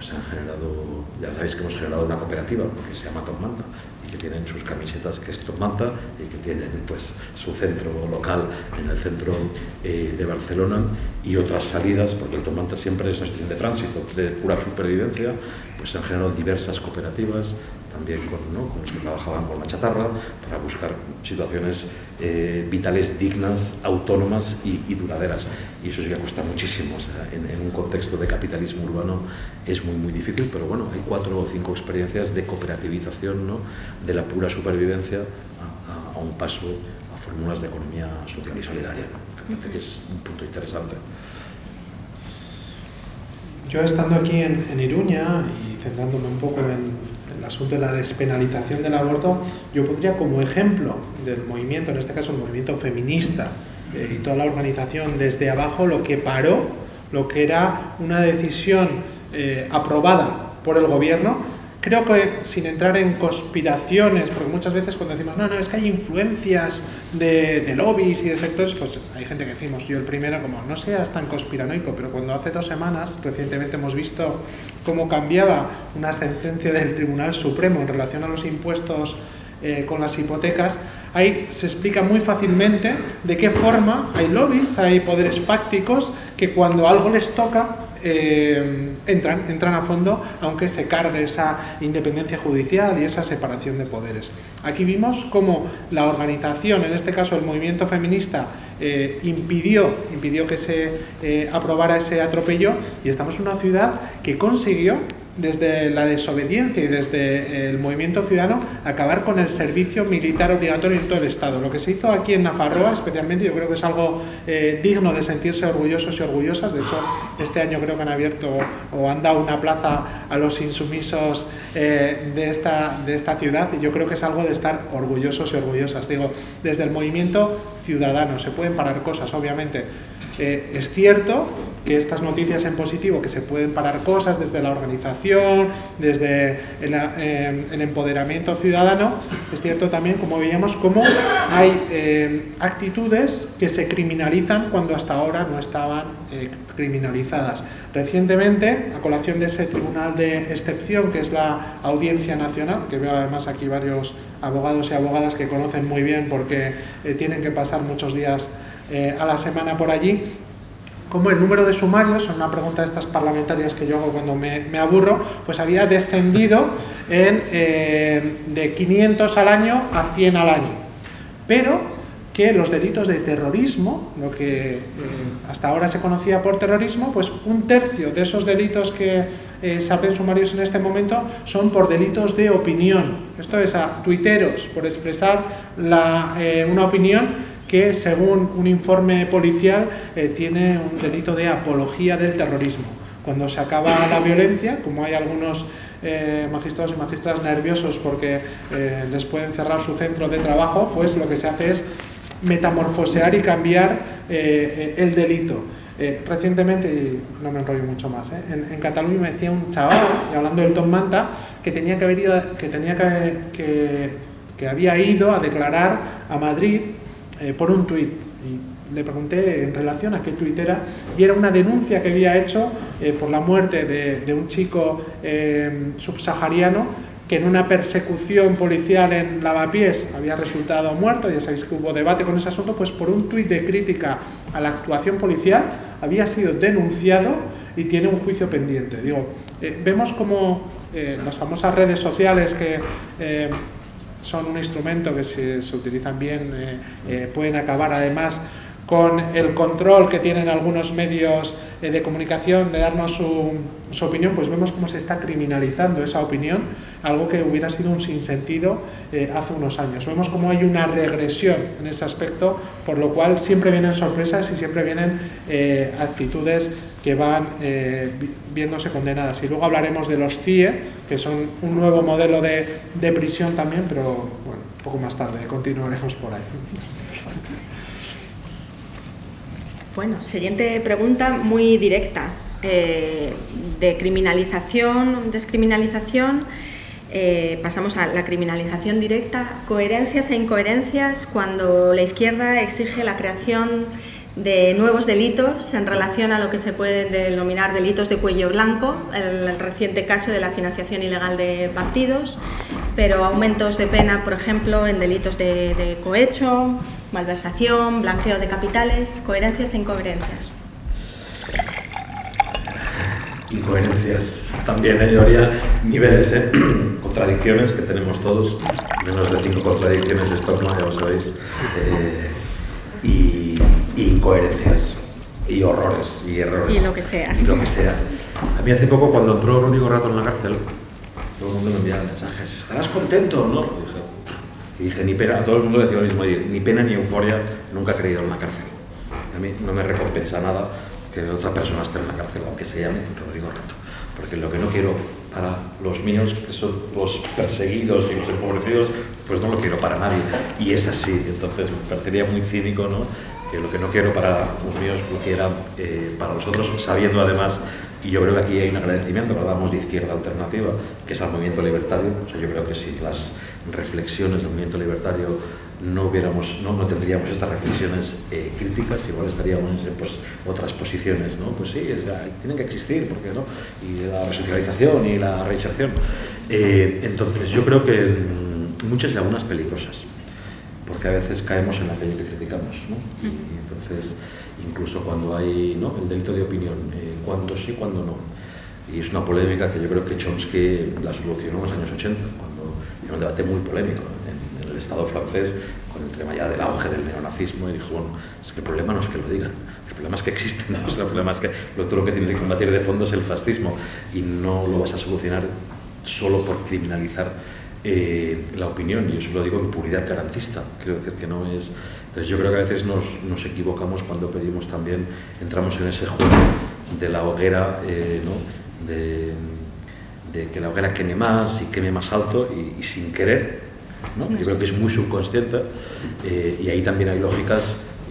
pues han generado, ya sabéis que hemos generado una cooperativa que se llama Tomanta y que tienen sus camisetas que es Tomanta y que tienen pues su centro local en el centro eh, de Barcelona y otras salidas, porque el Tomanta siempre es una de tránsito, de pura supervivencia, pues se han generado diversas cooperativas también con, los que trabajaban con la chatarra, para buscar situaciones eh, vitales dignas, autónomas y, duraderas. Y eso sí que cuesta muchísimo. en, un contexto de capitalismo urbano es muy, muy difícil, pero bueno, hay cuatro o cinco experiencias de cooperativización ¿no? de la pura supervivencia a, un paso a fórmulas de economía social y solidaria, que me parece que es un punto interesante. Yo estando aquí en, en Iruña y centrándome un poco en, el asunto de la despenalización del aborto, yo podría como ejemplo del movimiento, en este caso el movimiento feminista eh, y toda la organización desde abajo, lo que paró, lo que era una decisión eh, aprobada por el gobierno Creo que sin entrar en conspiraciones, porque muchas veces cuando decimos, no, no, es que hay influencias de, lobbies y de sectores, pues hay gente que decimos, yo el primero, como no seas tan conspiranoico, pero cuando hace dos semanas, recientemente hemos visto cómo cambiaba una sentencia del Tribunal Supremo en relación a los impuestos eh, con las hipotecas, ahí se explica muy fácilmente de qué forma hay lobbies, hay poderes fácticos que cuando algo les toca eh, entran, entran a fondo, aunque se cargue esa independencia judicial y esa separación de poderes. Aquí vimos cómo la organización, en este caso el movimiento feminista, eh, impidió, impidió que se eh, aprobara ese atropello y estamos en una ciudad que consiguió desde la desobediencia y desde el movimiento ciudadano acabar con el servicio militar obligatorio en todo el Estado. Lo que se hizo aquí en Nafarroa, especialmente, yo creo que es algo eh, digno de sentirse orgullosos y orgullosas. De hecho, este año creo que han abierto o han dado una plaza a los insumisos eh, de, esta, de esta ciudad y yo creo que es algo de estar orgullosos y orgullosas. Digo, desde el movimiento ciudadano se pueden parar cosas, obviamente. Eh, es cierto que estas noticias en positivo, que se pueden parar cosas desde la organización, desde el, eh, empoderamiento ciudadano, es cierto también, como veíamos, cómo hay eh, actitudes que se criminalizan cuando hasta ahora no estaban criminalizadas. Recientemente, a colación de ese tribunal de excepción, que es la Audiencia Nacional, que veo además aquí varios abogados y abogadas que conocen muy bien porque tienen que pasar muchos días a la semana por allí, como el número de sumarios, son una pregunta de estas parlamentarias que yo hago cuando me, aburro, pues había descendido en, eh, de 500 al año a 100 al año. Pero que los delitos de terrorismo, lo que eh, hasta ahora se conocía por terrorismo, pues un tercio de esos delitos que eh, se sumarios en este momento son por delitos de opinión. Esto es a tuiteros por expresar una opinión que según un informe policial eh, tiene un delito de apología del terrorismo. Cuando se acaba la violencia, como hay algunos eh, magistrados y magistradas nerviosos porque eh, les pueden cerrar su centro de trabajo, pues lo que se hace es metamorfosear y cambiar el delito. recientemente, y no me enrollo mucho más, en, Cataluña me decía un chaval, hablando del Tom Manta, que tenía que haber ido, que tenía que, que había ido a declarar a Madrid eh, por un tuit. Y le pregunté en relación a qué tuit era, y era una denuncia que había hecho eh, por la muerte de, un chico eh, subsahariano que en una persecución policial en Lavapiés había resultado muerto, ya sabéis que hubo debate con ese asunto, pues por un tuit de crítica a la actuación policial había sido denunciado y tiene un juicio pendiente. Digo, vemos como las famosas redes sociales que son un instrumento que si se utilizan bien eh, eh, pueden acabar además con el control que tienen algunos medios eh, de comunicación de darnos su, su, opinión, pues vemos cómo se está criminalizando esa opinión, algo que hubiera sido un sinsentido hace unos años. Vemos cómo hay una regresión en ese aspecto, por lo cual siempre vienen sorpresas y siempre vienen actitudes que van eh, viéndose condenadas. Y luego hablaremos de los CIE, que son un nuevo modelo de, de prisión también, pero bueno, un poco más tarde, continuaremos por ahí. Bueno, siguiente pregunta muy directa. Eh, de criminalización, descriminalización, eh, pasamos a la criminalización directa. Coherencias e incoherencias cuando la izquierda exige la creación de nuevos delitos en relación a lo que se pueden denominar delitos de cuello blanco, el, reciente caso de la financiación ilegal de partidos, pero aumentos de pena, por ejemplo, en delitos de, cohecho, malversación, blanqueo de capitales, coherencias e incoherencias. Incoherencias. También ¿eh? niveles, ¿eh? contradicciones que tenemos todos, menos de cinco contradicciones de Stockman, ya lo sabéis. Eh, y incoherencias y horrores y errores. Y lo que sea. Y lo que sea. A mí hace poco, cuando entró Rodrigo Rato en la cárcel, todo el mundo me enviaba mensajes, ¿estarás contento? ¿No? Y dije, ni pena, a todo el mundo decía lo mismo, ni pena ni euforia, nunca he creído en la cárcel. A mí no me recompensa nada que otra persona esté en la cárcel, aunque se llame Rodrigo Rato. Porque lo que no quiero para los míos, que son los perseguidos y los empobrecidos, pues no lo quiero para nadie. Y es así, entonces me parecería muy cínico, ¿no? Que lo que no quiero para los míos lo quiera eh, para los otros, sabiendo además, y yo creo que aquí hay un agradecimiento, hablamos de izquierda alternativa, que es al movimiento libertario, o sea, yo creo que si las reflexiones del movimiento libertario no hubiéramos, no, no tendríamos estas reflexiones eh, críticas, igual estaríamos en pues, otras posiciones, ¿no? Pues sí, tienen que existir, ¿por qué no? Y la resocialización y la reinserción. Eh, entonces, yo creo que mm, muchas y algunas peligrosas porque a veces caemos en aquello que criticamos. ¿no? Y, entonces, incluso cuando hay ¿no? el delito de opinión, eh, cuándo sí, cuándo no. Y es una polémica que yo creo que Chomsky la solucionó en los años 80, cuando era un debate muy polémico en, en el Estado francés, con el tema ya del auge del neonazismo, y dijo, bueno, es que el problema no es que lo digan, el problema es que existen, ¿no? el problema es que lo, lo que tienes que combatir de fondo es el fascismo, y no lo vas a solucionar solo por criminalizar eh, la opinión, y eso lo digo en puridad garantista, quiero decir que no es... Entonces yo creo que a veces nos, nos equivocamos cuando pedimos también, entramos en ese juego de la hoguera, eh, ¿no? de, de, que la hoguera queme más y queme más alto y, y sin querer, ¿no? yo creo que es muy subconsciente eh, y ahí también hay lógicas,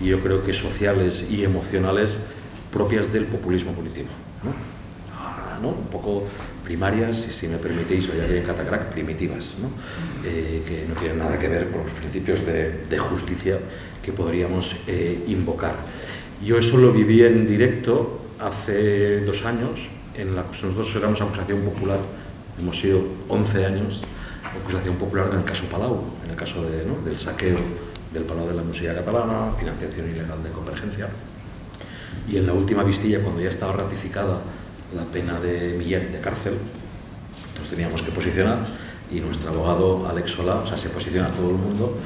y yo creo que sociales y emocionales propias del populismo político. ¿no? Un poco primarias y, si me permitéis, hoy aquí en Catacrack, primitivas. Eh, que no tienen nada que ver con los principios de, justicia que podríamos eh, invocar. Yo eso lo viví en directo hace dos años, en la, nosotros éramos acusación popular, hemos sido 11 años acusación popular en el caso Palau, en el caso de, del saqueo del Palau de la Música Catalana, financiación ilegal de convergencia, y en la última vistilla, cuando ya estaba ratificada la pena de Millet de cárcel, nos teníamos que posicionar y nuestro abogado Alex Solá, o sea, se posiciona a todo el mundo,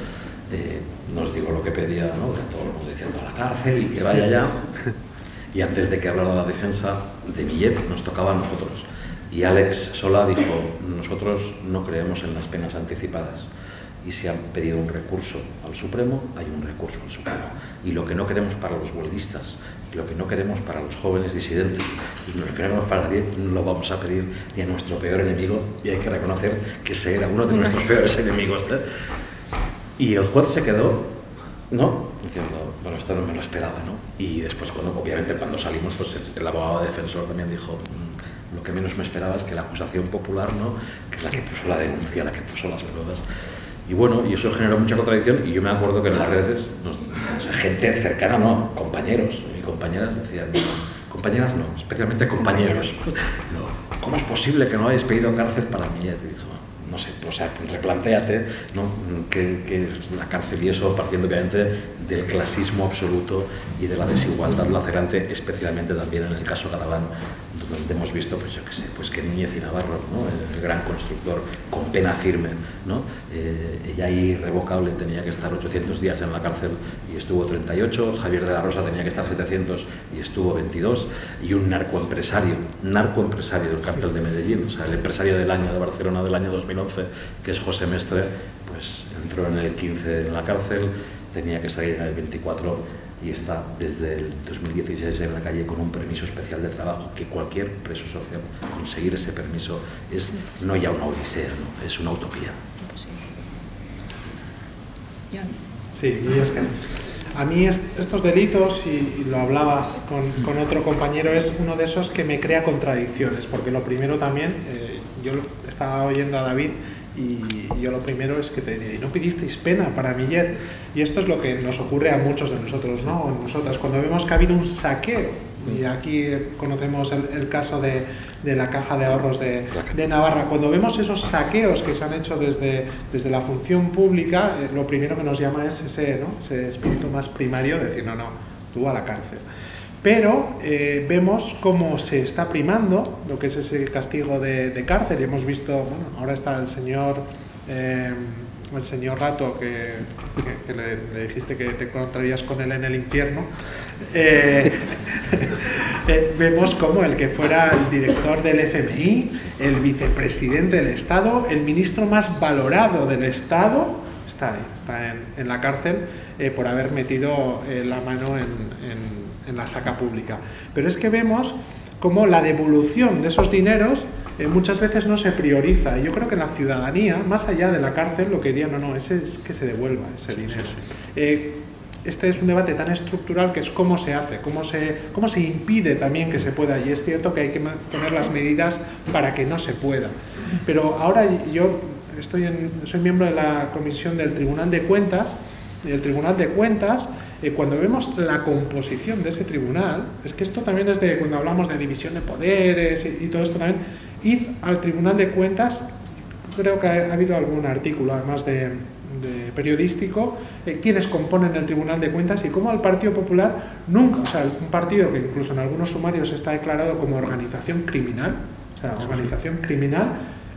eh, nos dijo lo que pedía, ¿no? que todo el mundo diciendo a la cárcel y que vaya ya. Y antes de que hablara la defensa de Millet, nos tocaba a nosotros. Y Alex Solá dijo, nosotros no creemos en las penas anticipadas y si han pedido un recurso al Supremo, hay un recurso al Supremo. Y lo que no queremos para los huelguistas, lo que no queremos para los jóvenes disidentes, y lo que queremos para nadie, no lo vamos a pedir ni a nuestro peor enemigo, y hay que reconocer que ese era uno de nuestros peores enemigos. ¿eh? Y el juez se quedó, ¿no? Diciendo, bueno, esto no me lo esperaba, ¿no? Y después, cuando, obviamente, cuando salimos, pues el, abogado defensor también dijo, mmm, lo que menos me esperaba es que la acusación popular, ¿no? Que es la que puso la denuncia, la que puso las pruebas, y bueno, y eso generó mucha contradicción y yo me acuerdo que en las redes, nos, o sea, gente cercana, no, compañeros y compañeras decían, compañeras no, especialmente compañeros, no, ¿cómo es posible que no hayáis pedido cárcel para mí? No sé, o sea, replantéate ¿no? ¿Qué, qué, es la cárcel y eso partiendo obviamente del clasismo absoluto y de la desigualdad lacerante, especialmente también en el caso catalán, donde hemos visto, pues yo qué sé, pues que Núñez y Navarro, el, gran constructor, con pena firme, ¿no? Eh, ella irrevocable tenía que estar 800 días en la cárcel y estuvo 38, Javier de la Rosa tenía que estar 700 y estuvo 22, y un narcoempresario, narcoempresario del cártel de Medellín, o sea, el empresario del año de Barcelona del año 2011, que es José Mestre, pues entró en el 15 en la cárcel, tenía que salir en el 24 y está desde el 2016 en la calle con un permiso especial de trabajo que cualquier preso social conseguir ese permiso es no ya una odisea, ¿no? es una utopía. Sí, y es que a mí estos delitos, y, lo hablaba con, con, otro compañero, es uno de esos que me crea contradicciones, porque lo primero también, eh, yo estaba oyendo a David y yo lo primero es que te diría, ¿y no pidisteis pena para Millet? Y esto es lo que nos ocurre a muchos de nosotros, ¿no? O nosotras, cuando vemos que ha habido un saqueo, y aquí conocemos el, el caso de, de, la caja de ahorros de, de, Navarra, cuando vemos esos saqueos que se han hecho desde, desde la función pública, eh, lo primero que nos llama es ese, ¿no? ese espíritu más primario de decir, no, no, tú a la cárcel. Pero eh, vemos cómo se está primando lo que es ese castigo de, cárcel. Y hemos visto, bueno, ahora está el señor, eh, el señor Rato, que, le, dijiste que te encontrarías con él en el infierno. Eh, vemos como el que fuera el director del FMI, el vicepresidente del Estado, el ministro más valorado del Estado, está ahí, está en, la cárcel por haber metido la mano en en la saca pública. Pero es que vemos como la devolución de esos dineros eh, muchas veces no se prioriza. Y yo creo que la ciudadanía, más allá de la cárcel, lo que diría, no, no, ese es que se devuelva ese dinero. Eh, este es un debate tan estructural que es cómo se hace, cómo se, cómo se impide también que se pueda. Y es cierto que hay que poner las medidas para que no se pueda. Pero ahora yo estoy en, soy miembro de la comisión del Tribunal de Cuentas. Y el Tribunal de Cuentas cuando vemos la composición de ese tribunal, es que esto también es de cuando hablamos de división de poderes y, todo esto también, id al Tribunal de Cuentas, creo que ha, ha habido algún artículo además de, de periodístico eh, quienes componen el Tribunal de Cuentas y cómo al Partido Popular nunca, o sea, un partido que incluso en algunos sumarios está declarado como organización criminal, o sea, organización criminal,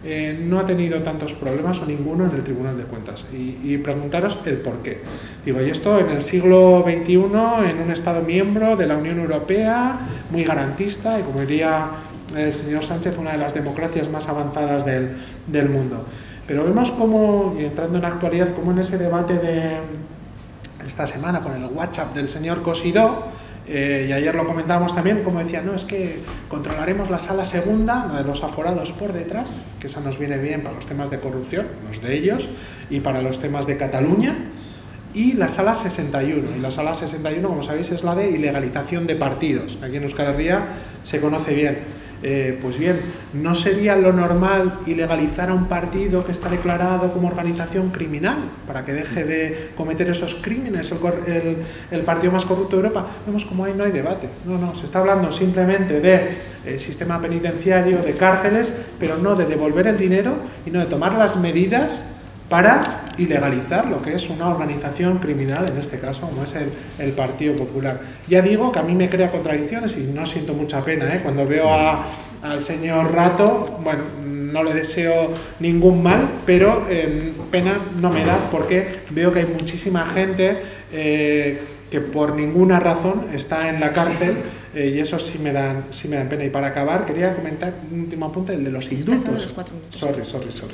eh, no ha tenido tantos problemas o ninguno en el Tribunal de Cuentas. Y, preguntaros el por qué. Digo, y esto en el siglo XXI, en un Estado miembro de la Unión Europea, muy garantista, y como diría el señor Sánchez, una de las democracias más avanzadas del, del mundo. Pero vemos como, y entrando en la actualidad, como en ese debate de esta semana con el WhatsApp del señor Cosidó, eh, y ayer lo comentábamos también, como decía, no, es que controlaremos la sala segunda, la de los aforados por detrás, que eso nos viene bien para los temas de corrupción, los de ellos, y para los temas de Cataluña, y la sala 61. Y la sala 61, como sabéis, es la de ilegalización de partidos. Aquí en Euskal Herria se conoce bien. Eh, pues bien, ¿no sería lo normal ilegalizar a un partido que está declarado como organización criminal para que deje de cometer esos crímenes el, partido más corrupto de Europa? Vemos como ahí no hay debate. No, no, se está hablando simplemente de eh, sistema penitenciario, de cárceles, pero no de devolver el dinero y no de tomar las medidas para ilegalizar lo que es una organización criminal, en este caso, como es el, Partido Popular. Ya digo que a mí me crea contradicciones y no siento mucha pena. ¿eh? Cuando veo al señor Rato, bueno, no le deseo ningún mal, pero eh, pena no me da porque veo que hay muchísima gente eh, que por ninguna razón está en la cárcel eh, y eso sí me, dan, sí me dan pena. Y para acabar, quería comentar un último apunte, el de los indultos. Los. Sorry, sorry, sorry.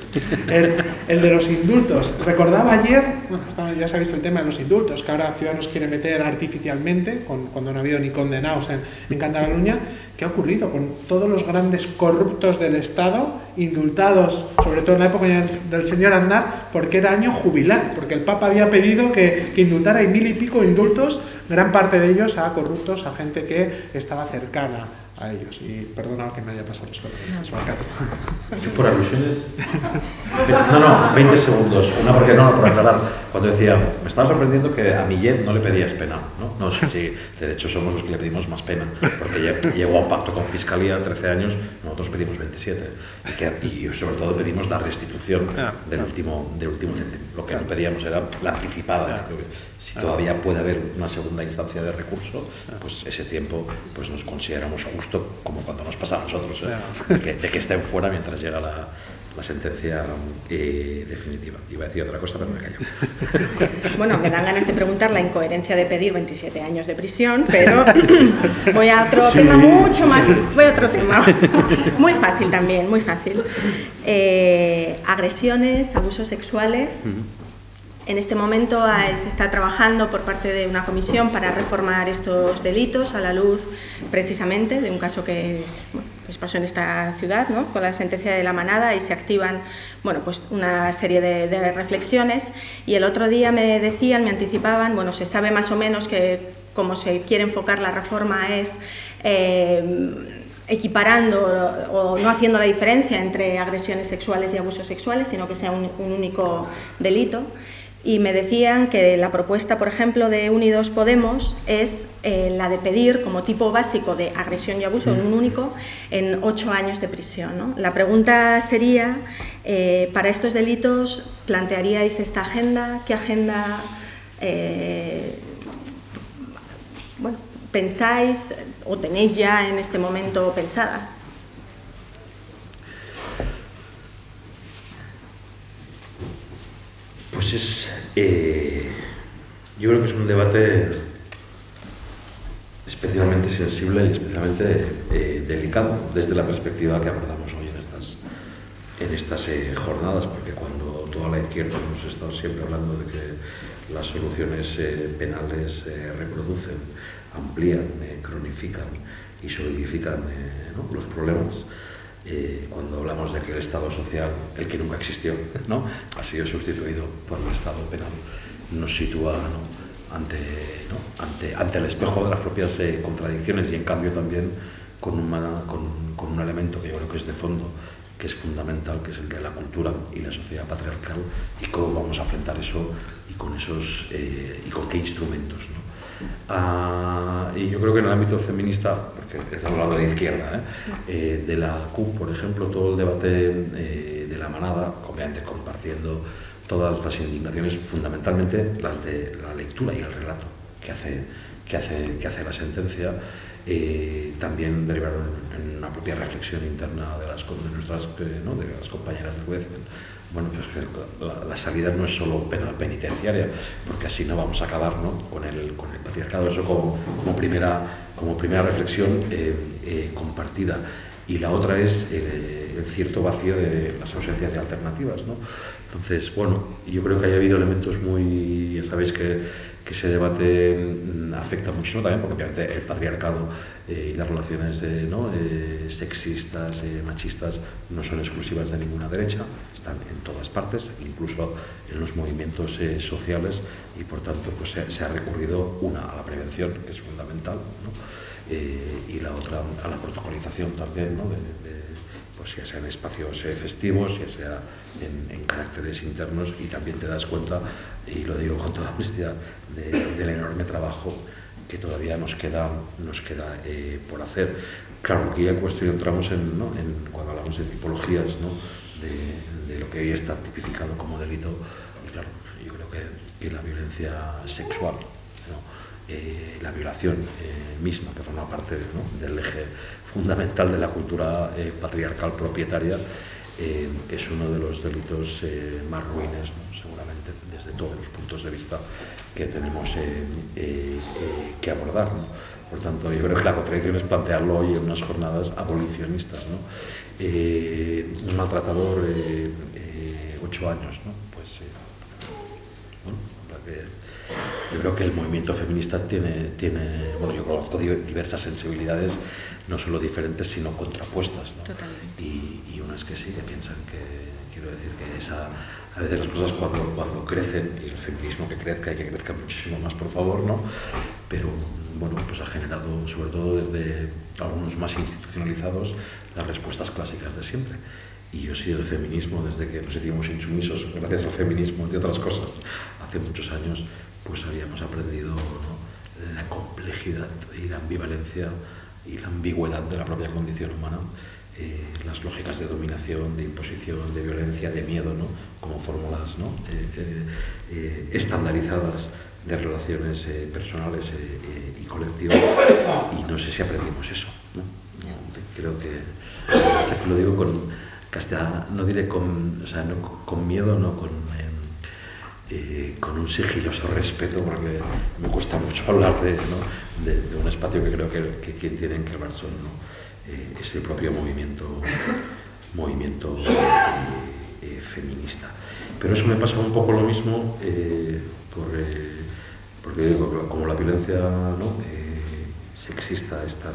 El, el, de los indultos. Recordaba ayer, bueno, ya sabéis el tema de los indultos, que ahora Ciudadanos quiere meter artificialmente, con, cuando no ha habido ni condenados en, en Cataluña, ¿Qué ha ocurrido con todos los grandes corruptos del Estado indultados, sobre todo en la época del señor Andar, porque era año jubilar, porque el Papa había pedido que, que indultara y mil y pico indultos, gran parte de ellos a corruptos, a gente que estaba cercana a ellos. Y perdona que me haya pasado los Yo por alusiones. No, no, 20 segundos. Una porque no, por aclarar. Cuando decía, me estaba sorprendiendo que a Millet no le pedías pena. No, no sí, de hecho somos los que le pedimos más pena. Porque llegó a un pacto con Fiscalía 13 años, nosotros pedimos 27. Y, que, y sobre todo pedimos la restitución del último, del último céntimo. Lo que no pedíamos era la anticipada. Si todavía puede haber una segunda instancia de recurso, pues ese tiempo pues nos consideramos justo como cuando nos pasa a nosotros, ¿eh? de, que, estén fuera mientras llega la, la sentencia eh, definitiva. Iba a decir otra cosa, pero me callo. Bueno, me dan ganas de preguntar la incoherencia de pedir 27 años de prisión, pero voy a otro tema mucho más, voy a otro tema, muy fácil también, muy fácil. Eh, agresiones, abusos sexuales. En este momento se está trabajando por parte de una comisión para reformar estos delitos a la luz precisamente de un caso que pues pasó en esta ciudad ¿no? con la sentencia de la manada y se activan bueno, pues una serie de, reflexiones y el otro día me decían, me anticipaban, bueno, se sabe más o menos que como se quiere enfocar la reforma es... Eh, equiparando o no haciendo la diferencia entre agresiones sexuales y abusos sexuales, sino que sea un único delito y me decían que la propuesta, por ejemplo, de Unidos Podemos es eh, la de pedir como tipo básico de agresión y abuso en un único en ocho años de prisión. La pregunta sería, eh, para estos delitos, ¿plantearíais esta agenda? ¿Qué agenda eh, bueno, pensáis o tenéis ya en este momento pensada? Pues es. Eh, yo creo que es un debate especialmente sensible y especialmente eh, delicado desde la perspectiva que abordamos hoy en estas, en estas eh, jornadas, porque cuando toda la izquierda hemos estado siempre hablando de que las soluciones penales reproducen, amplían, cronifican y solidifican los problemas, eh, cuando hablamos de que el Estado social, el que nunca existió, ¿no? ha sido sustituido por el Estado penal, nos sitúa ante, ante, ante, el espejo de las propias eh, contradicciones y en cambio también con, con, con, un elemento que yo creo que es de fondo, que es fundamental, que es el de la cultura y la sociedad patriarcal y cómo vamos a enfrentar eso y con, esos, eh, y con qué instrumentos. ¿no? Ah, y yo creo que en el ámbito feminista, porque estamos hablando de izquierda, ¿eh? Eh, de la CUP, por ejemplo, todo el debate eh, de la manada, obviamente compartiendo todas las indignaciones, fundamentalmente las de la lectura y el relato que hace, que hace, que hace la sentencia, eh, también derivaron en una propia reflexión interna de las, de nuestras, ¿no? de las compañeras del juez. Bueno, pues que la, salida no es solo penal penitenciaria, porque así no vamos a acabar ¿no? con, el, con el patriarcado, eso como, como, primera, como primera reflexión eh, eh, compartida. Y la otra es el, cierto vacío de las ausencias de alternativas. ¿no? Entonces, bueno, yo creo que haya habido elementos muy, ya sabéis que que ese debate mm, afecta mucho también, porque obviamente el patriarcado eh, y las relaciones ¿no? eh, sexistas, eh, machistas, no son exclusivas de ninguna derecha, están en todas partes, incluso en los movimientos sociales, y por tanto pues, se, ha recurrido, una, a la prevención, que es fundamental, y la otra a la protocolización también, ¿no? de, pues ya sea en espacios festivos, ya sea en, caracteres internos, y también te das cuenta, y lo digo con toda honestidad, del enorme trabajo que todavía nos queda, nos queda eh, por hacer. Claro, aquí ya cuestión entramos en, cuando hablamos de tipologías ¿no? de, de, lo que hoy está tipificado como delito, y claro, yo creo que, que la violencia sexual, eh, la violación eh, misma, que forma parte del eje fundamental de la cultura patriarcal propietaria, es uno de los delitos más ruines, seguramente desde todos los puntos de vista que tenemos eh, eh, eh, que abordar. Por tanto, yo creo que la contradicción es plantearlo hoy en unas jornadas abolicionistas. ¿no? un maltratador, ocho años, ¿no? pues bueno, yo creo que el movimiento feminista tiene, tiene, bueno, yo conozco diversas sensibilidades, no solo diferentes, sino contrapuestas. ¿no? Y, y unas que sí, que piensan que, quiero decir que esa a veces las cosas cuando, cuando crecen, y el feminismo que crezca y que crezca muchísimo más, por favor, ¿no? Pero bueno, pues ha generado, sobre todo desde algunos más institucionalizados, las respuestas clásicas de siempre. Y yo sí del feminismo, desde que nos hicimos insumisos, gracias al feminismo, entre otras cosas, hace muchos años, pues habíamos aprendido la complejidad y la ambivalencia y la ambigüedad de la propia condición humana eh, las lógicas de dominación, de imposición, de violencia, de miedo, ¿no? como fórmulas ¿no? Eh, eh, estandarizadas de relaciones personales y colectivas. Y no sé si aprendimos eso. ¿no? Creo que, lo digo con castellano, no diré con, o sea, no, con miedo, no con, con un sigiloso respeto, porque me cuesta mucho hablar de, ¿no? de, un espacio que creo que, que quien tiene hablar son. ¿no? eh, es el propio movimiento, movimiento eh, feminista. Pero eso me pasa un poco lo mismo eh, por, eh, porque como la violencia ¿no? sexista es tan,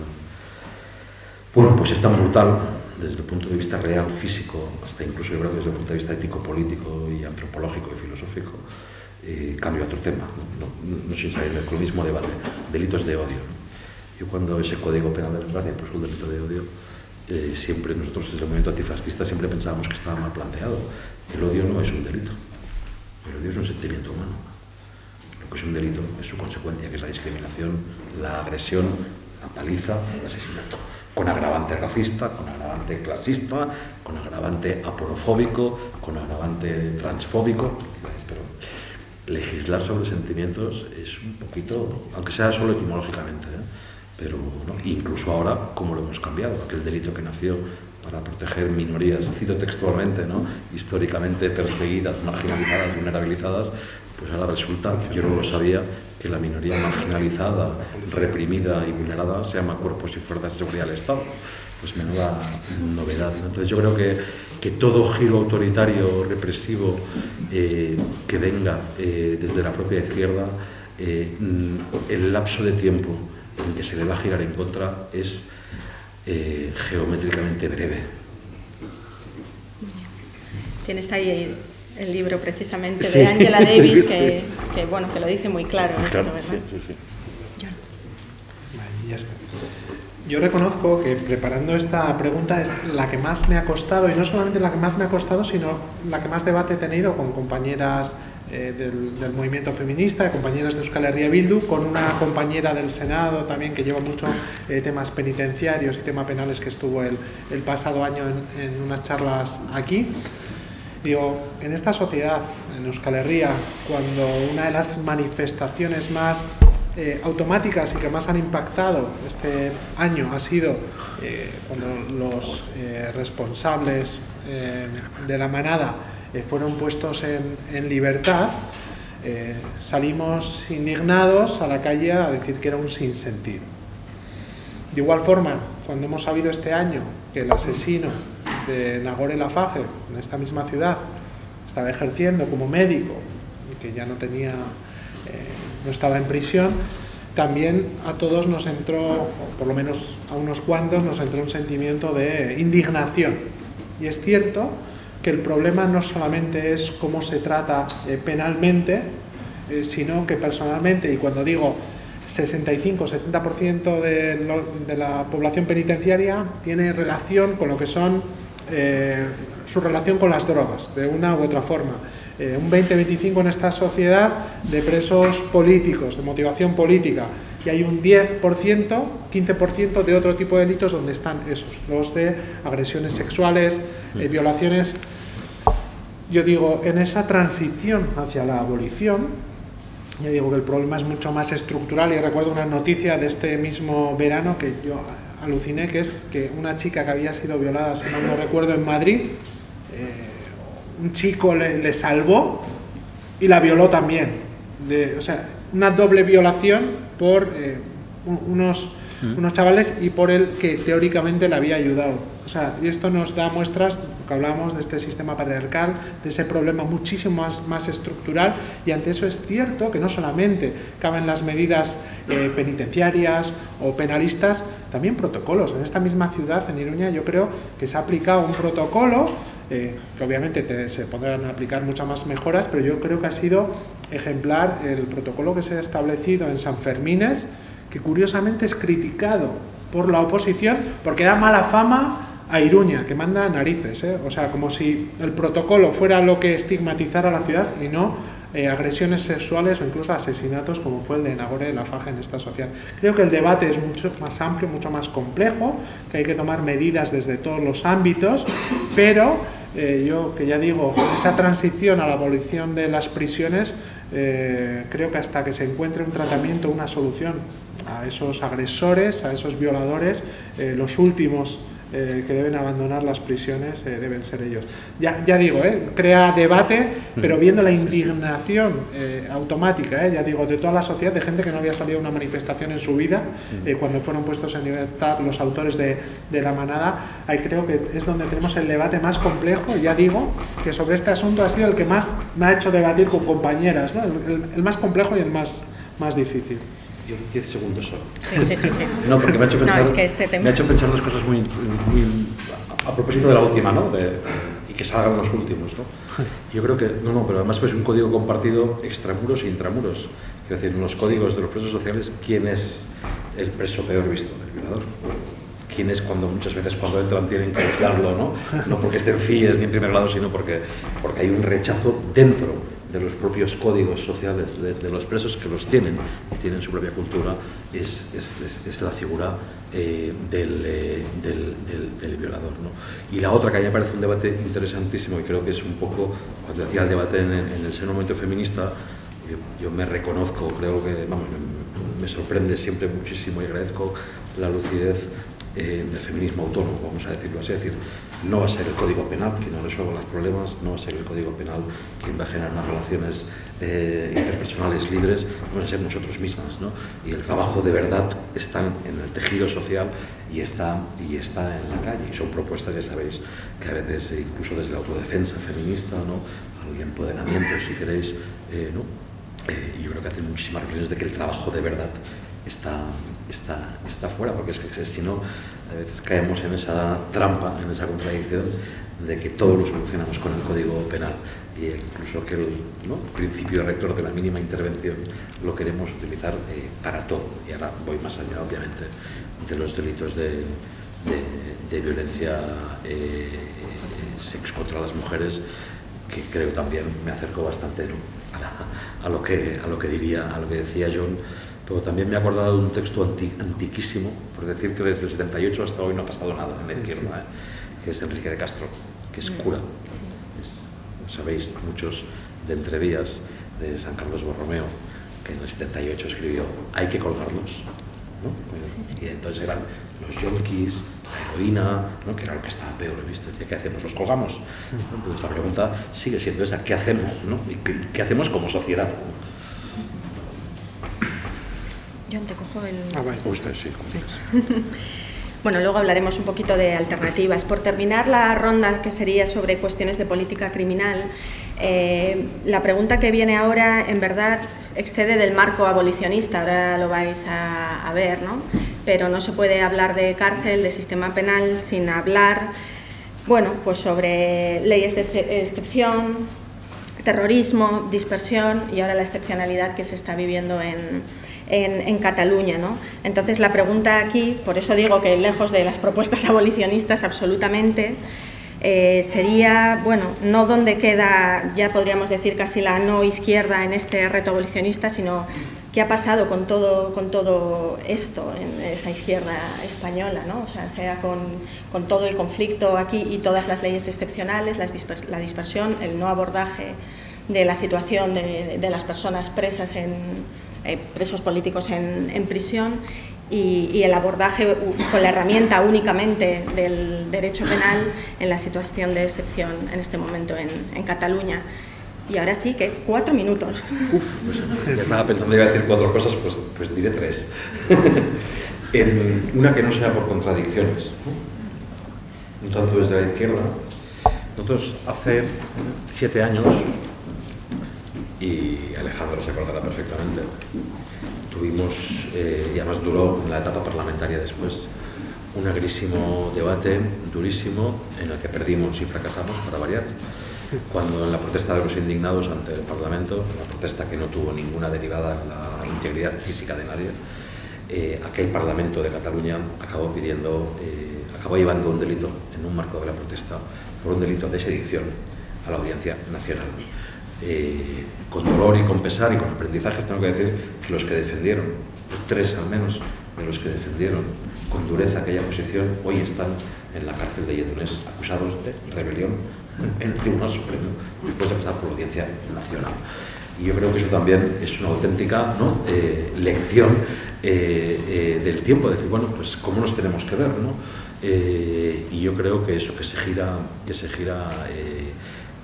bueno, pues es tan brutal desde el punto de vista real, físico, hasta incluso yo desde el punto de vista ético-político y antropológico y filosófico, cambio a otro tema, no, no, no sin salir del mismo debate, delitos de odio. Yo cuando ese código penal de desgracia puso un delito de odio, eh, siempre nosotros desde el movimiento antifascista siempre pensábamos que estaba mal planteado. El odio no es un delito, el odio es un sentimiento humano. Lo que es un delito es su consecuencia, que es la discriminación, la agresión, la paliza, el asesinato. Con agravante racista, con agravante clasista, con agravante aporofóbico, con agravante transfóbico. Pero legislar sobre sentimientos es un poquito, aunque sea solo etimológicamente, ¿eh? pero incluso ahora, ¿cómo lo hemos cambiado? Aquel delito que nació para proteger minorías, cito textualmente, ¿no? históricamente perseguidas, marginalizadas, vulnerabilizadas, pues ahora resulta, yo no lo sabía, que la minoría marginalizada, reprimida y vulnerada se llama cuerpos y fuerzas de seguridad del Estado. Pues menuda novedad. Entonces yo creo que, que, todo giro autoritario, represivo, eh, que venga eh, desde la propia izquierda, eh, el lapso de tiempo en que se le va a girar en contra es eh, geométricamente breve. Tienes ahí el libro precisamente de Angela Davis que, que, bueno, que lo dice muy claro, esto, ¿verdad? Sí, sí, sí. Yo reconozco que preparando esta pregunta es la que más me ha costado, y no solamente la que más me ha costado, sino la que más debate he tenido con compañeras eh, del, movimiento feminista, compañeras de Euskal Herria Bildu, con una compañera del Senado también que lleva mucho eh, temas penitenciarios y temas penales que estuvo el, el pasado año en, en, unas charlas aquí. Digo, en esta sociedad en Euskal Herria, cuando una de las manifestaciones más eh, automáticas y que más han impactado este año ha sido eh, cuando los responsables de la manada fueron puestos en, libertad, salimos indignados a la calle a decir que era un sinsentido. De igual forma, cuando hemos sabido este año que el asesino de Nagore Lafaje, en esta misma ciudad, estaba ejerciendo como médico y que ya no tenía no estaba en prisión, también a todos nos entró, por lo menos a unos cuantos, nos entró un sentimiento de indignación. Y es cierto que el problema no solamente es cómo se trata eh, penalmente, eh, sino que personalmente, y cuando digo 65-70% de, la población penitenciaria tiene relación con lo que son eh, su relación con las drogas, de una u otra forma. Un 20-25 en esta sociedad de presos políticos, de motivación política, y hay un 10%, 15% de otro tipo de delitos donde están esos, los de agresiones sexuales, violaciones. Yo digo, en esa transición hacia la abolición, ya digo que el problema es mucho más estructural y recuerdo una noticia de este mismo verano que yo aluciné, que es que una chica que había sido violada, si no me recuerdo, en Madrid, eh, un chico le, salvó y la violó también. De, o sea, una doble violación por eh, unos, mm. unos chavales y por el que teóricamente le había ayudado. O sea, y esto nos da muestras, que hablamos de este sistema patriarcal, de ese problema muchísimo más, más estructural, y ante eso es cierto que no solamente caben las medidas eh, penitenciarias o penalistas, también protocolos. En esta misma ciudad, en Iruña, yo creo que se ha aplicado un protocolo eh, que obviamente se podrán aplicar muchas más mejoras, pero yo creo que ha sido ejemplar el protocolo que se ha establecido en San Fermines, que curiosamente es criticado por la oposición porque da mala fama a Iruña, que manda narices, ¿eh? o sea, como si el protocolo fuera lo que estigmatizara a la ciudad y no eh, agresiones sexuales o incluso asesinatos como fue el de Nagore de la Faja en esta sociedad. Creo que el debate es mucho más amplio, mucho más complejo, que hay que tomar medidas desde todos los ámbitos, pero eh, yo que ya digo, esa transición a la abolición de las prisiones, eh, creo que hasta que se encuentre un tratamiento, una solución a esos agresores, a esos violadores, los últimos eh, que deben abandonar las prisiones eh, deben ser ellos. Ya, ya digo, eh, crea debate, pero viendo la indignación automática, ya digo, de toda la sociedad, de gente que no había salido a una manifestación en su vida, cuando fueron puestos en libertad los autores de, de, la manada, ahí creo que es donde tenemos el debate más complejo, ya digo, que sobre este asunto ha sido el que más me ha hecho debatir con compañeras, ¿no? el, el más complejo y el más, más difícil. 10 segundos solo. Sí, sí, sí, sí. No, porque me ha hecho pensar, no, es que este tema... me ha hecho pensar dos cosas muy, muy a, a, propósito de la última, ¿no? De, y que salgan los últimos, ¿no? Yo creo que, no, no, pero además es un código compartido extramuros e intramuros. Es decir, en los códigos de los presos sociales, ¿quién es el preso peor visto? El violador. ¿Quién es cuando muchas veces cuando entran tienen que aislarlo, ¿no? No porque estén FIES ni en primer grado, sino porque, porque hay un rechazo dentro de los propios códigos sociales de, de, los presos que los tienen y tienen su propia cultura es, es, es la figura eh, del, eh, del, del, del, violador. ¿no? Y la otra que a mí me parece un debate interesantísimo y creo que es un poco, cuando decía el debate en, el seno momento feminista, yo, me reconozco, creo que vamos, me, sorprende siempre muchísimo y agradezco la lucidez eh, del feminismo autónomo, vamos a decirlo así, decir, no va a ser el Código Penal quien nos resuelva los problemas, no va a ser el Código Penal quien va a generar unas relaciones eh, interpersonales libres, vamos a ser nosotros mismas. ¿no? Y el trabajo de verdad está en el tejido social y está, y está en la calle. Y son propuestas, ya sabéis, que a veces incluso desde la autodefensa feminista, ¿no? el empoderamiento, si queréis, eh, ¿no? Eh, yo creo que hacen muchísimas reflexiones de que el trabajo de verdad está, está, está fuera, porque es que si no, a veces caemos en esa trampa, en esa contradicción de que todo lo solucionamos con el Código Penal. E incluso que el principio rector de la mínima intervención lo queremos utilizar eh, para todo. Y ahora voy más allá, obviamente, de los delitos de, de, violencia eh, sex contra las mujeres, que creo también me acerco bastante a, lo que, a lo que diría, a lo que decía John, pero también me he acordado de un texto anti, antiquísimo, por decir que desde el 78 hasta hoy no ha pasado nada en la izquierda, ¿eh? que es Enrique de Castro, que es cura. Es, sabéis, muchos de Entrevías, de San Carlos Borromeo, que en el 78 escribió Hay que colgarnos. ¿no? Y entonces eran los yonkis, la heroína, ¿no? que era lo que estaba peor visto. Decía, ¿qué hacemos? ¿Los colgamos? Entonces la pregunta sigue siendo esa, ¿qué hacemos? ¿no? ¿Y qué, qué hacemos como sociedad? John, te cojo el... Ah, vale. Usted sí. Bueno, luego hablaremos un poquito de alternativas. Por terminar la ronda que sería sobre cuestiones de política criminal, eh, la pregunta que viene ahora en verdad excede del marco abolicionista, ahora lo vais a, a ver, ¿no? Pero no se puede hablar de cárcel, de sistema penal, sin hablar, bueno, pues sobre leyes de exce- excepción, terrorismo, dispersión y ahora la excepcionalidad que se está viviendo en, en, en Cataluña. ¿no? Entonces la pregunta aquí, por eso digo que lejos de las propuestas abolicionistas absolutamente, eh, sería, bueno, no donde queda, ya podríamos decir casi la no izquierda en este reto abolicionista, sino qué ha pasado con todo, con todo esto en esa izquierda española, ¿no? o sea, sea con, con todo el conflicto aquí y todas las leyes excepcionales, la dispersión, el no abordaje de la situación de, de las personas presas en, eh, presos políticos en, en prisión y, y el abordaje con la herramienta únicamente del derecho penal en la situación de excepción en este momento en, en Cataluña. Y ahora sí que cuatro minutos. Uf, pues ya estaba pensando iba a decir cuatro cosas, pues, pues diré tres. En una que no sea por contradicciones, no tanto desde la izquierda. Nosotros hace siete años, y Alejandro se acordará perfectamente, tuvimos, eh, y además duró la etapa parlamentaria después, un agrísimo debate durísimo en el que perdimos y fracasamos, para variar, cuando en la protesta de los indignados ante el Parlamento, una protesta que no tuvo ninguna derivada en la integridad física de nadie, eh, aquel Parlamento de Cataluña acabó pidiendo, eh, acabó llevando un delito en un marco de la protesta por un delito de sedición a la Audiencia Nacional. Eh, con dolor y con pesar y con aprendizajes tengo que decir que los que defendieron, tres al menos de los que defendieron con dureza aquella posición, hoy están en la cárcel de Lledoners acusados de rebelión en el Tribunal Supremo después de pasar por la Audiencia Nacional. Y yo creo que eso también es una auténtica ¿no? eh, lección eh, eh, del tiempo, de decir, bueno, pues cómo nos tenemos que ver, ¿no? Eh, y yo creo que eso que se gira, que se gira eh,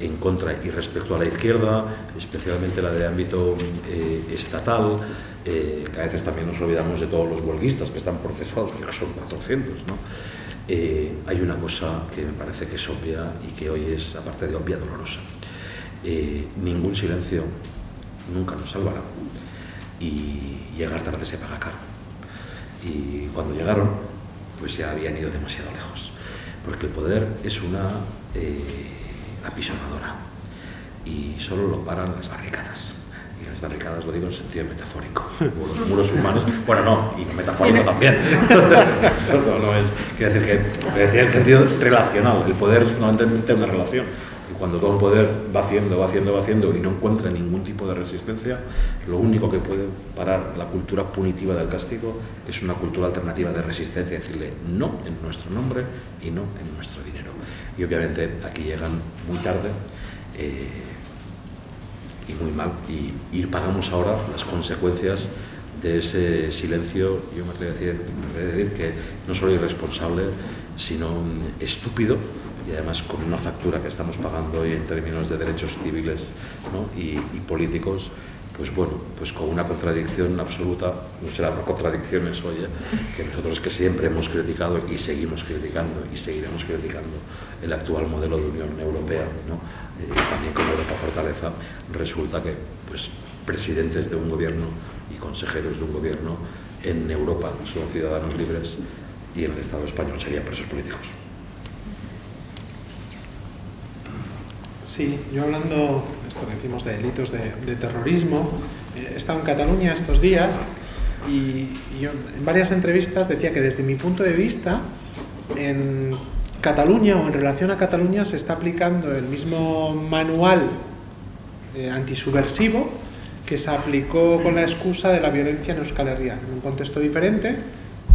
en contra y respecto a la izquierda, especialmente la de ámbito eh, estatal, eh, que a veces también nos olvidamos de todos los huelguistas que están procesados, que son 400, ¿no? Eh, hay una cosa que me parece que es obvia y que hoy es, aparte de obvia, dolorosa. Eh, ningún silencio nunca nos salvará y llegar tarde se paga caro. Y cuando llegaron, pues ya habían ido demasiado lejos, porque el poder es una apisonadora y solo lo paran las barricadas. Y las barricadas lo digo en sentido metafórico, como los muros humanos, bueno, no, y metafórico también. no, no es, quiero decir que, decía en sentido relacional, el poder es fundamentalmente una relación. Y cuando todo el poder va haciendo, va haciendo, va haciendo y no encuentra ningún tipo de resistencia, lo único que puede parar la cultura punitiva del castigo es una cultura alternativa de resistencia, decirle no en nuestro nombre y no en nuestro dinero. Y obviamente aquí llegan muy tarde. eh, y muy mal. Y, y pagamos ahora las consecuencias de ese silencio, yo me atrevo a decir, me atrevo a decir que no solo irresponsable, sino estúpido y además con una factura que estamos pagando hoy en términos de derechos civiles ¿no? y, y políticos, pues bueno, pues con una contradicción absoluta, no será por contradicciones, oye, que nosotros que siempre hemos criticado y seguimos criticando y seguiremos criticando el actual modelo de Unión Europea, ¿no? Eh, también como Europa Fortaleza, resulta que pues, presidentes de un gobierno y consejeros de un gobierno en Europa son ciudadanos libres y en el Estado español serían presos políticos. Sí, yo hablando, esto que decimos de delitos de, de terrorismo, eh, he estado en Cataluña estos días y, y yo en varias entrevistas decía que desde mi punto de vista, en Cataluña o en relación a Cataluña se está aplicando el mismo manual eh, antisubversivo que se aplicó con la excusa de la violencia en Euskal Herria, en un contexto diferente.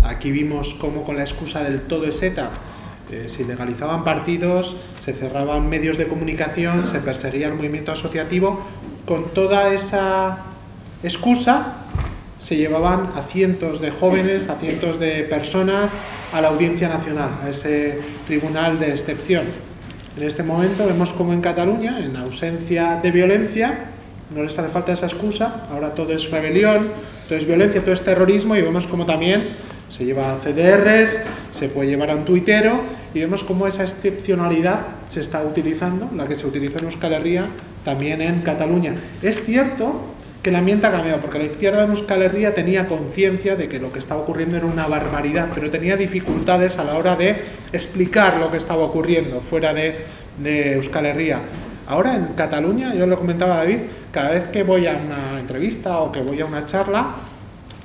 Aquí vimos cómo con la excusa del todo es ETA Eh, se ilegalizaban partidos, se cerraban medios de comunicación, se perseguía el movimiento asociativo. Con toda esa excusa se llevaban a cientos de jóvenes, a cientos de personas a la Audiencia Nacional, a ese tribunal de excepción. En este momento vemos como en Cataluña, en ausencia de violencia, no les hace falta esa excusa, ahora todo es rebelión, todo es violencia, todo es terrorismo y vemos como también se lleva a CDRs, se puede llevar a un tuitero y vemos cómo esa excepcionalidad se está utilizando, la que se utilizó en Euskal Herria, también en Cataluña. Es cierto que el ambiente ha cambiado, porque la izquierda en Euskal Herria tenía conciencia de que lo que estaba ocurriendo era una barbaridad, pero tenía dificultades a la hora de explicar lo que estaba ocurriendo fuera de, de Euskal Herria. Ahora en Cataluña, yo lo comentaba a David, cada vez que voy a una entrevista o que voy a una charla,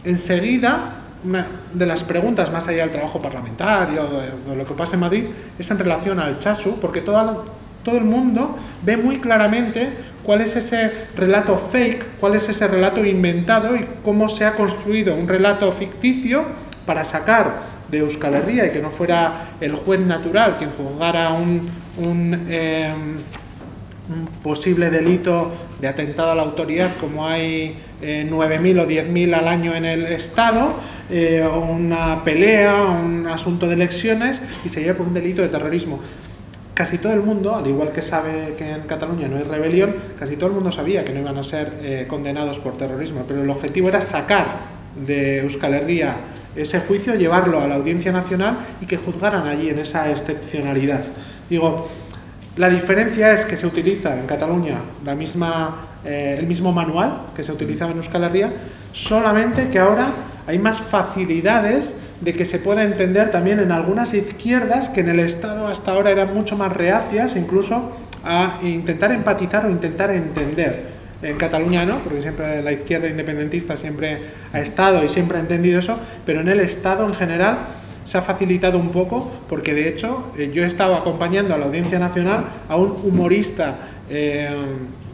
enseguida una de las preguntas más allá del trabajo parlamentario de, lo que pasa en Madrid es en relación al chasu, porque todo el mundo ve muy claramente cuál es ese relato fake, cuál es ese relato inventado y cómo se ha construido un relato ficticio para sacar de Euskal Herria y que no fuera el juez natural quien juzgara un, un, em, posible delito de atentado a la autoridad como hay 9.000 eh, o 10.000 al año en el Estado, eh, una pelea, un asunto de elecciones y se lleva por un delito de terrorismo. Casi todo el mundo, al igual que sabe que en Cataluña no hay rebelión, casi todo el mundo sabía que no iban a ser eh, condenados por terrorismo, pero el objetivo era sacar de Euskal Herria ese juicio, llevarlo a la Audiencia Nacional y que juzgaran allí en esa excepcionalidad. Digo, la diferencia es que se utiliza en Cataluña la misma, eh, el mismo manual que se utilizaba en Euskal Herria, solamente que ahora hay más facilidades de que se pueda entender también en algunas izquierdas que en el Estado hasta ahora eran mucho más reacias, incluso a intentar empatizar o intentar entender. En Cataluña no, porque siempre la izquierda independentista siempre ha estado y siempre ha entendido eso, pero en el Estado en general se ha facilitado un poco porque de hecho eh, yo he estado acompañando a la Audiencia Nacional a un humorista eh,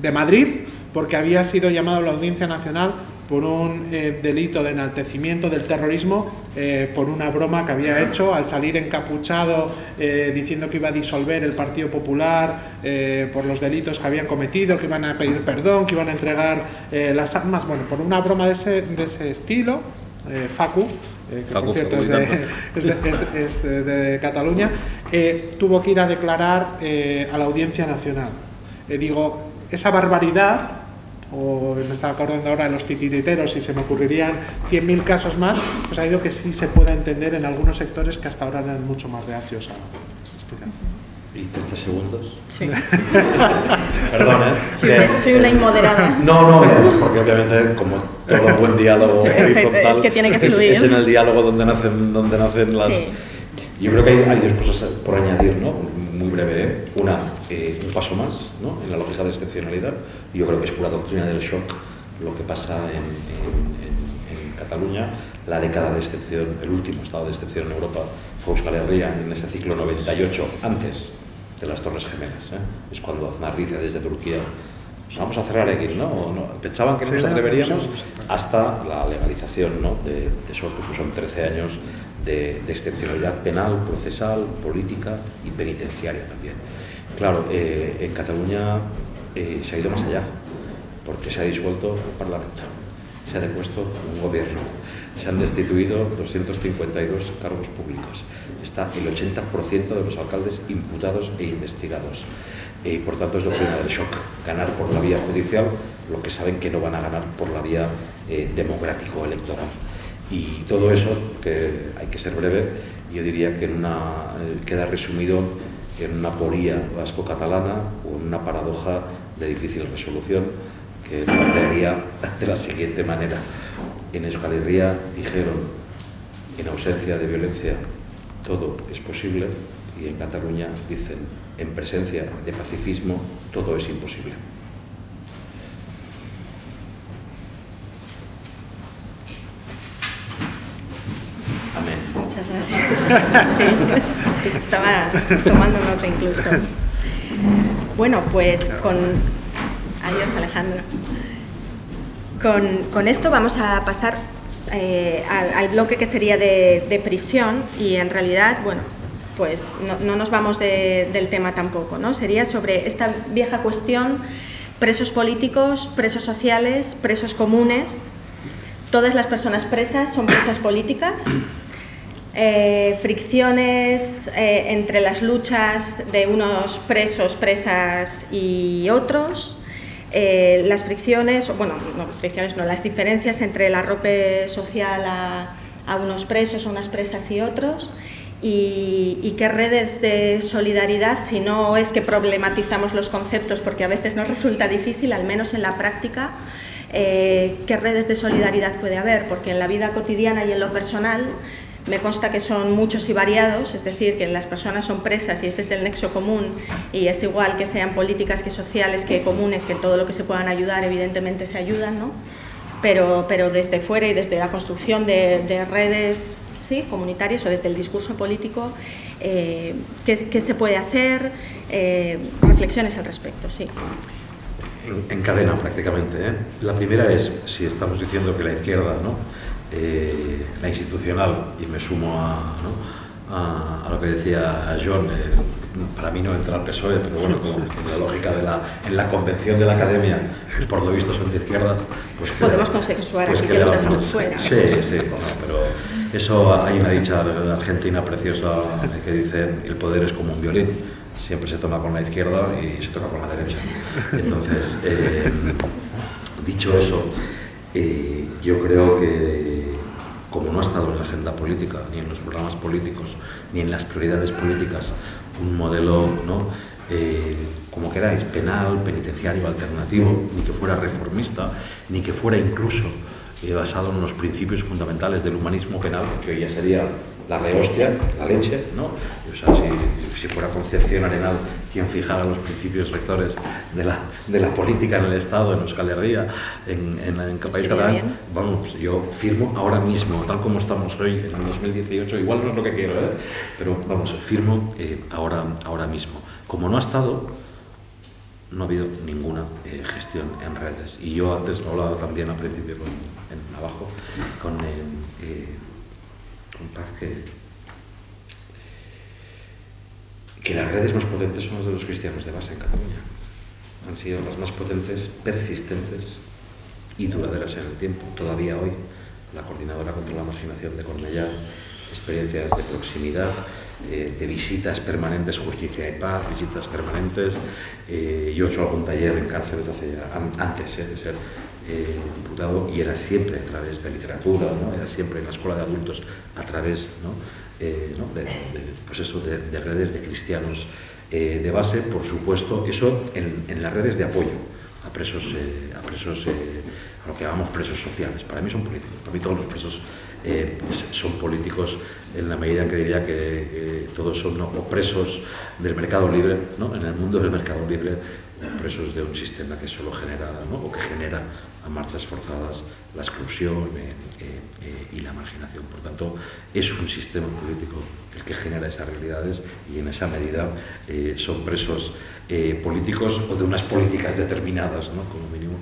de Madrid porque había sido llamado a la Audiencia Nacional por un eh, delito de enaltecimiento del terrorismo por una broma que había hecho al salir encapuchado diciendo que iba a disolver el Partido Popular por los delitos que habían cometido, que iban a pedir perdón, que iban a entregar las armas, bueno, por una broma de ese, de ese estilo, Facu, eh, que por cierto es de, Cataluña, eh, tuvo que ir a declarar eh, a la Audiencia Nacional. digo, esa barbaridad, o me estaba acordando ahora de los titiriteros y se me ocurrirían 100.000 casos más, pues ha ido que sí se pueda entender en algunos sectores que hasta ahora eran mucho más reacios a explicar. ¿Y 30 segundos? Sí. Perdón, ¿eh? Soy, soy, una inmoderada. No, no, porque obviamente como todo buen diálogo horizontal es, que tiene que fluir. Es, en el diálogo donde nacen, donde nacen las... Yo creo que hay, hay, dos cosas por añadir, ¿no? Muy breve. ¿eh? Una, eh, un paso más ¿no? en la lógica de excepcionalidad. Yo creo que es pura doctrina del shock lo que pasa en, en, en Cataluña. La década de excepción, el último estado de excepción en Europa fue Euskal Herria en ese ciclo 98, antes de las Torres Gemelas. ¿eh? Es cuando Aznar dice desde Turquía, pues vamos a cerrar X, ¿no? no pensaban que no nos atreveríamos hasta la legalización ¿no? de, de eso, que son 13 años de, de, excepcionalidad penal, procesal, política y penitenciaria también. Claro, eh, en Cataluña eh, se ha ido más allá, porque se ha disuelto el Parlamento, se ha depuesto un gobierno, se han destituido 252 cargos públicos, está el 80% de los alcaldes imputados e investigados. y por tanto, es doctrina del shock. Ganar por la vía judicial lo que saben que no van a ganar por la vía eh, democrático-electoral. Y todo eso, que hay que ser breve, yo diría que en una, eh, queda resumido en una poría vasco-catalana o en una paradoja de difícil resolución que plantearía de la siguiente manera. En Euskal dijeron, en ausencia de violencia, todo es posible y en Cataluña dicen, en presencia de pacifismo, todo es imposible. Amén. Muchas gracias. estaba tomando nota incluso. Bueno, pues con... Adiós, Alejandro. Con, con esto vamos a pasar eh, al, al, bloque que sería de, de, prisión y en realidad, bueno, pues no, nos vamos del tema tampoco, ¿no? Sería sobre esta vieja cuestión, presos políticos, presos sociales, presos comunes. Todas las personas presas son presas políticas. Eh, fricciones eh, entre las luchas de unos presos, presas y otros, eh, las fricciones, bueno, no fricciones, no, las diferencias entre el arrope social a, unos presos, a unas presas y otros, y, qué redes de solidaridad, si no es que problematizamos los conceptos, porque a veces nos resulta difícil, al menos en la práctica, qué redes de solidaridad puede haber, porque en la vida cotidiana y en lo personal me consta que son muchos y variados, es decir, que las personas son presas y ese es el nexo común y es igual que sean políticas que sociales, que comunes, que todo lo que se puedan ayudar evidentemente se ayudan, ¿no? pero, pero desde fuera y desde la construcción de, de redes ¿sí? comunitarias o desde el discurso político, eh, ¿qué, ¿qué, se puede hacer? Eh, reflexiones al respecto, sí. En, cadena prácticamente. ¿eh? La primera es, si estamos diciendo que la izquierda, ¿no? Eh, la institucional, y me sumo a, ¿no? a, a, lo que decía John, para mí no entra al PSOE, pero bueno, con, la lógica de la, en la convención de la academia, pues por lo visto son de izquierdas, pues que, Podemos consensuar pues que, los dejamos fuera. Sí, sí, pero eso hay una dicha argentina preciosa que dice el poder es como un violín, siempre se toma con la izquierda y se toca con la derecha. Entonces, eh, dicho eso, eh, yo creo que como no ha estado en la agenda política, ni en los programas políticos, ni en las prioridades políticas, un modelo, ¿no? Eh, como queráis, penal, penitenciario, alternativo, ni que fuera reformista, ni que fuera incluso eh, basado en los principios fundamentales del humanismo penal, que hoy ya sería la rehostia, la leche, ¿no? O sea, si, si, fuera Concepción Arenal quien fijara los principios rectores de la, de la política en el Estado, en Euskal Herria, en, en, en País Catalán, vamos, yo firmo ahora mismo, tal como estamos hoy, en el 2018, igual no es lo que quiero, ¿eh? pero vamos, firmo eh, ahora, ahora mismo. Como no ha estado, no ha habido ninguna eh, gestión en redes. Y yo antes lo hablaba también al principio con, en, abajo con... Que, las redes más potentes son las de los cristianos de base en Cataluña. Han sido las más potentes, persistentes y duraderas en el tiempo. Todavía hoy, la Coordinadora contra la Marginación de Cornellá, experiencias de proximidad, eh, de visitas permanentes, justicia y paz, visitas permanentes. Eh, yo he hecho algún taller en cárceles hace, antes eh, de ser eh, diputado y era siempre a través de literatura, ¿no? era siempre en la escuela de adultos a través ¿no? Eh, ¿no? De, de, pues eso, de, de, redes de cristianos eh, de base, por supuesto, eso en, en, las redes de apoyo a presos, eh, a presos a lo que llamamos presos sociales. Para mí son políticos, para mí todos los presos son políticos en la medida en que diría que todos son ¿no? presos del mercado libre, ¿no? en el mundo del mercado libre, presos de un sistema que solo genera ¿no? o que genera a marchas forzadas, la exclusión eh, eh, eh, y la marginación. Por tanto, es un sistema político el que genera esas realidades y en esa medida eh, son presos eh, políticos o de unas políticas determinadas, ¿no? como mínimo.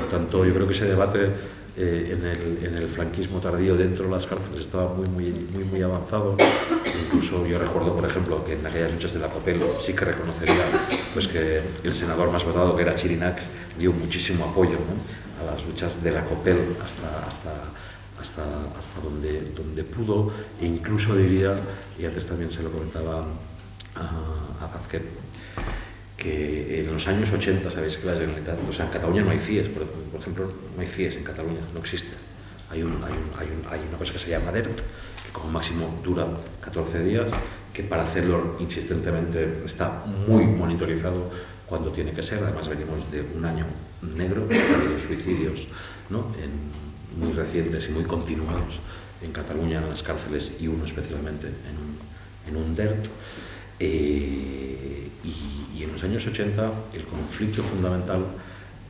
Por tanto, yo creo que ese debate eh, en, el, en, el, franquismo tardío dentro de las cárceles estaba muy, muy, muy, muy avanzado. Incluso yo recuerdo, por ejemplo, que en aquellas luchas de la COPEL sí que reconocería pues, que el senador más votado, que era Chirinax, dio muchísimo apoyo ¿no? a las luchas de la COPEL hasta, hasta, hasta, hasta donde, donde pudo, e incluso diría, y antes también se lo comentaba a, a que en los años 80, sabéis que la Generalitat, o sea, en Cataluña no hay FIES, por, por ejemplo, no hay FIES en Cataluña, no existe. Hay, un, hay, un, hay, un, hay una cosa que se llama DERT, que como máximo dura 14 días, que para hacerlo insistentemente está muy monitorizado cuando tiene que ser. Además, venimos de un año negro, de suicidios ¿no? en, muy recientes y muy continuados en Cataluña, en las cárceles, y uno especialmente en un, en un DERT. Eh, y, y, en los años 80 el conflicto fundamental,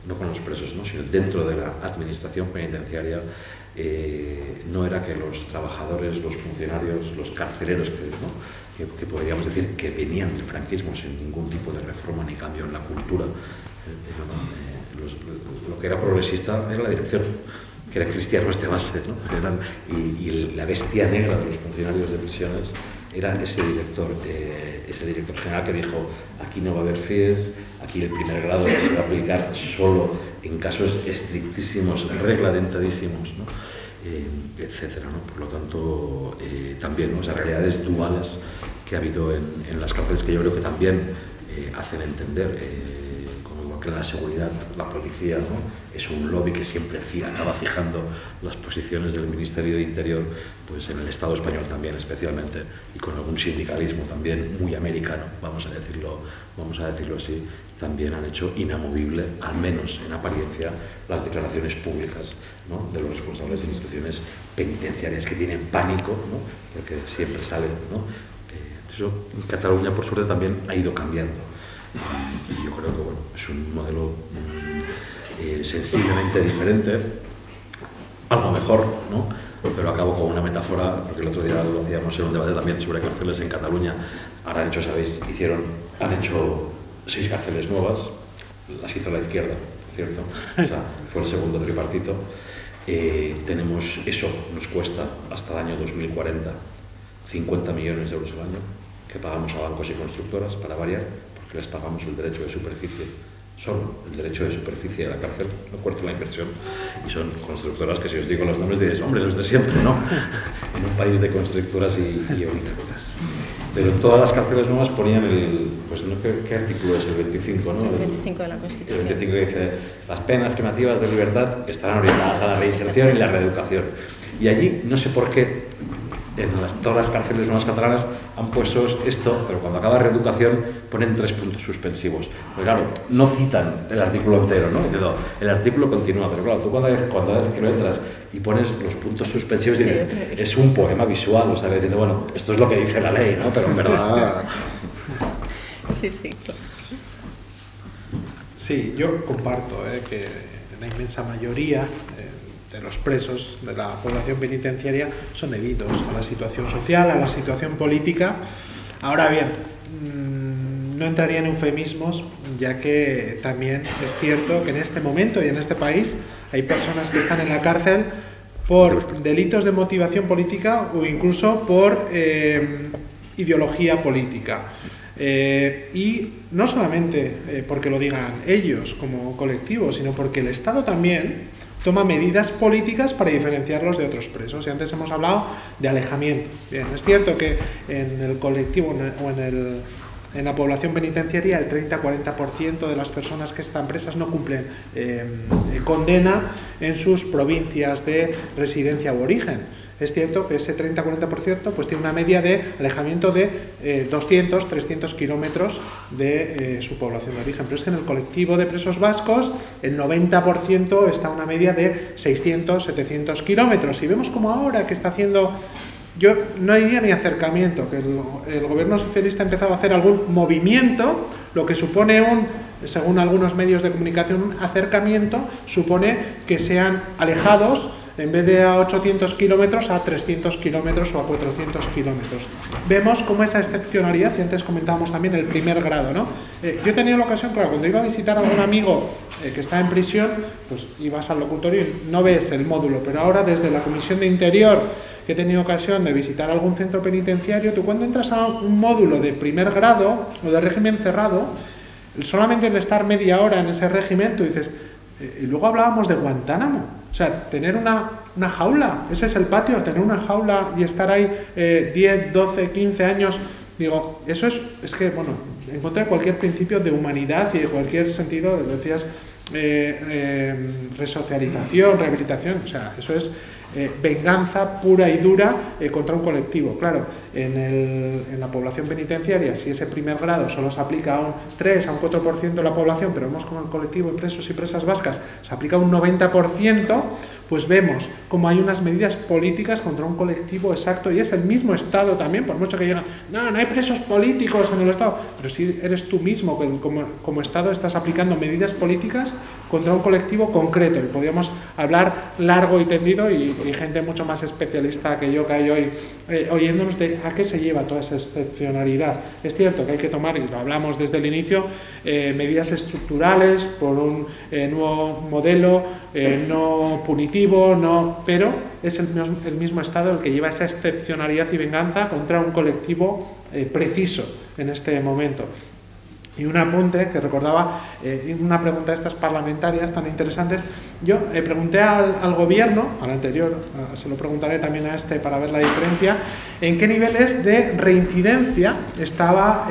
no con los presos, ¿no? sino dentro de la administración penitenciaria, eh, no era que los trabajadores, los funcionarios, los carceleros, que, ¿no? que, podríamos decir que venían del franquismo sin ningún tipo de reforma ni cambio en la cultura, eh, eh lo que era progresista era la dirección, que eran cristianos de base, ¿no? eran, y, la bestia negra de los funcionarios de prisiones era ese director, eh, ese director general que dijo, aquí no va a haber FIES, aquí el primer grado se va a aplicar solo en casos estrictísimos, reglamentadísimos, ¿no? eh, etcétera. ¿no? Por lo tanto, eh, también ¿no? esas realidades duales que ha habido en, las cárceles que yo creo que también hacen entender, como igual que la seguridad, la policía ¿no? Es un lobby que siempre acaba fijando las posiciones del Ministerio de Interior, pues en el Estado español también especialmente, y con algún sindicalismo también muy americano, vamos a decirlo, vamos a decirlo así, también han hecho inamovible, al menos en apariencia, las declaraciones públicas de los responsables de instituciones penitenciarias que tienen pánico, porque siempre salen. ¿no? Eh, eso Cataluña, por suerte, también ha ido cambiando. Y, yo creo que bueno, es un modelo eh, sensiblemente diferente, algo mejor, ¿no? pero acabo con una metáfora, porque el otro día lo hacíamos en un debate también sobre cárceles en Cataluña. Ahora han hecho, sabéis, hicieron, han hecho seis cárceles nuevas, las hizo la izquierda, ¿cierto? Fue el segundo tripartito. Eh, tenemos eso, nos cuesta hasta el año 2040 50 millones de euros al año que pagamos a bancos y constructoras para variar, porque les pagamos el derecho de superficie, solo el derecho de superficie de la cárcel, no cuesta la inversión, y son constructoras que si os digo los nombres diréis, hombre, los de siempre, ¿no? en un país de constructoras y, y eólicas. Pero todas las cárceles nuevas ponían el, pues no ¿qué, qué artículo es el 25, ¿no? El 25 de la Constitución. El 25 que dice, las penas privativas de libertad estarán orientadas a la reinserción y la reeducación. Y allí, no sé por qué, en las, todas las cárceles nuevas catalanas han puesto esto, pero cuando acaba reeducación ponen tres puntos suspensivos. Pues claro, no citan el artículo entero, ¿no? Diciendo, el artículo continúa, pero claro, tú cuando vez, cuando que lo entras y pones los puntos suspensivos, sí, dices, es un poema visual, o sea, diciendo, bueno, esto es lo que dice la ley, ¿no? Pero en verdad... Sí, sí. Sí, yo comparto eh, que la inmensa mayoría eh, de los presos de la población penitenciaria son debidos a la situación social, a la situación política. Ahora bien, mmm, no entraría en eufemismos, ya que también es cierto que en este momento y en este país hay personas que están en la cárcel por delitos de motivación política o incluso por eh, ideología política. Eh, y no solamente eh, porque lo digan ellos como colectivo, sino porque el Estado también toma medidas políticas para diferenciarlos de otros presos. Y antes hemos hablado de alejamiento. Bien, es cierto que en el colectivo o en, el, la población penitenciaria el 30-40% de las personas que están presas no cumplen eh, condena en sus provincias de residencia u origen. Es cierto que ese 30-40% pues tiene una media de alejamiento de eh, 200, 300 kilómetros de eh, su población de origen. Pero es que en el colectivo de presos vascos el 90% está a una media de 600, 700 kilómetros. Y vemos como ahora que está haciendo yo no diría ni acercamiento, que el, el, gobierno socialista ha empezado a hacer algún movimiento, lo que supone un, según algunos medios de comunicación, un acercamiento, supone que sean alejados en vez de a 800 kilómetros a 300 kilómetros o a 400 kilómetros. Vemos cómo esa excepcionalidad, y antes comentábamos también el primer grado, ¿no? Eh, yo he tenido la ocasión, claro, cuando iba a visitar a algún amigo eh, que está en prisión, pues ibas al locutorio y no ves el módulo, pero ahora desde la Comisión de Interior, que he tenido ocasión de visitar algún centro penitenciario, tú cuando entras a un módulo de primer grado o de régimen cerrado, solamente el estar media hora en ese régimen, tú dices, y luego hablábamos de Guantánamo, o sea, tener una, una, jaula, ese es el patio, tener una jaula y estar ahí eh, 10, 12, 15 años, digo, eso es, es que, bueno, encontrar cualquier principio de humanidad y de cualquier sentido, decías, eh, resocialización, rehabilitación, o sea, eso es eh, venganza pura y dura eh, contra un colectivo. Claro, en, el, en, la población penitenciaria, si ese primer grado solo se aplica a un 3, a un 4% de la población, pero vemos como el colectivo de presos y presas vascas se aplica a un 90%, pues vemos como hay unas medidas políticas contra un colectivo exacto y es el mismo Estado también, por mucho que digan, no, no hay presos políticos en el Estado, pero si eres tú mismo, como, como Estado estás aplicando medidas políticas contra un colectivo concreto. Y podríamos hablar largo y tendido y, gente mucho más especialista que yo que hay hoy eh, oyéndonos de a qué se lleva toda esa excepcionalidad. Es cierto que hay que tomar, y lo hablamos desde el inicio, eh, medidas estructurales por un eh, nuevo modelo no punitivo, no, pero es el, el, mismo Estado el que lleva esa excepcionalidad y venganza contra un colectivo preciso en este momento. Y un apunte que recordaba eh, una pregunta de estas parlamentarias tan interesantes. Yo eh, pregunté al, gobierno, al anterior, eh, se lo preguntaré también a este para ver la diferencia, en qué niveles de reincidencia estaba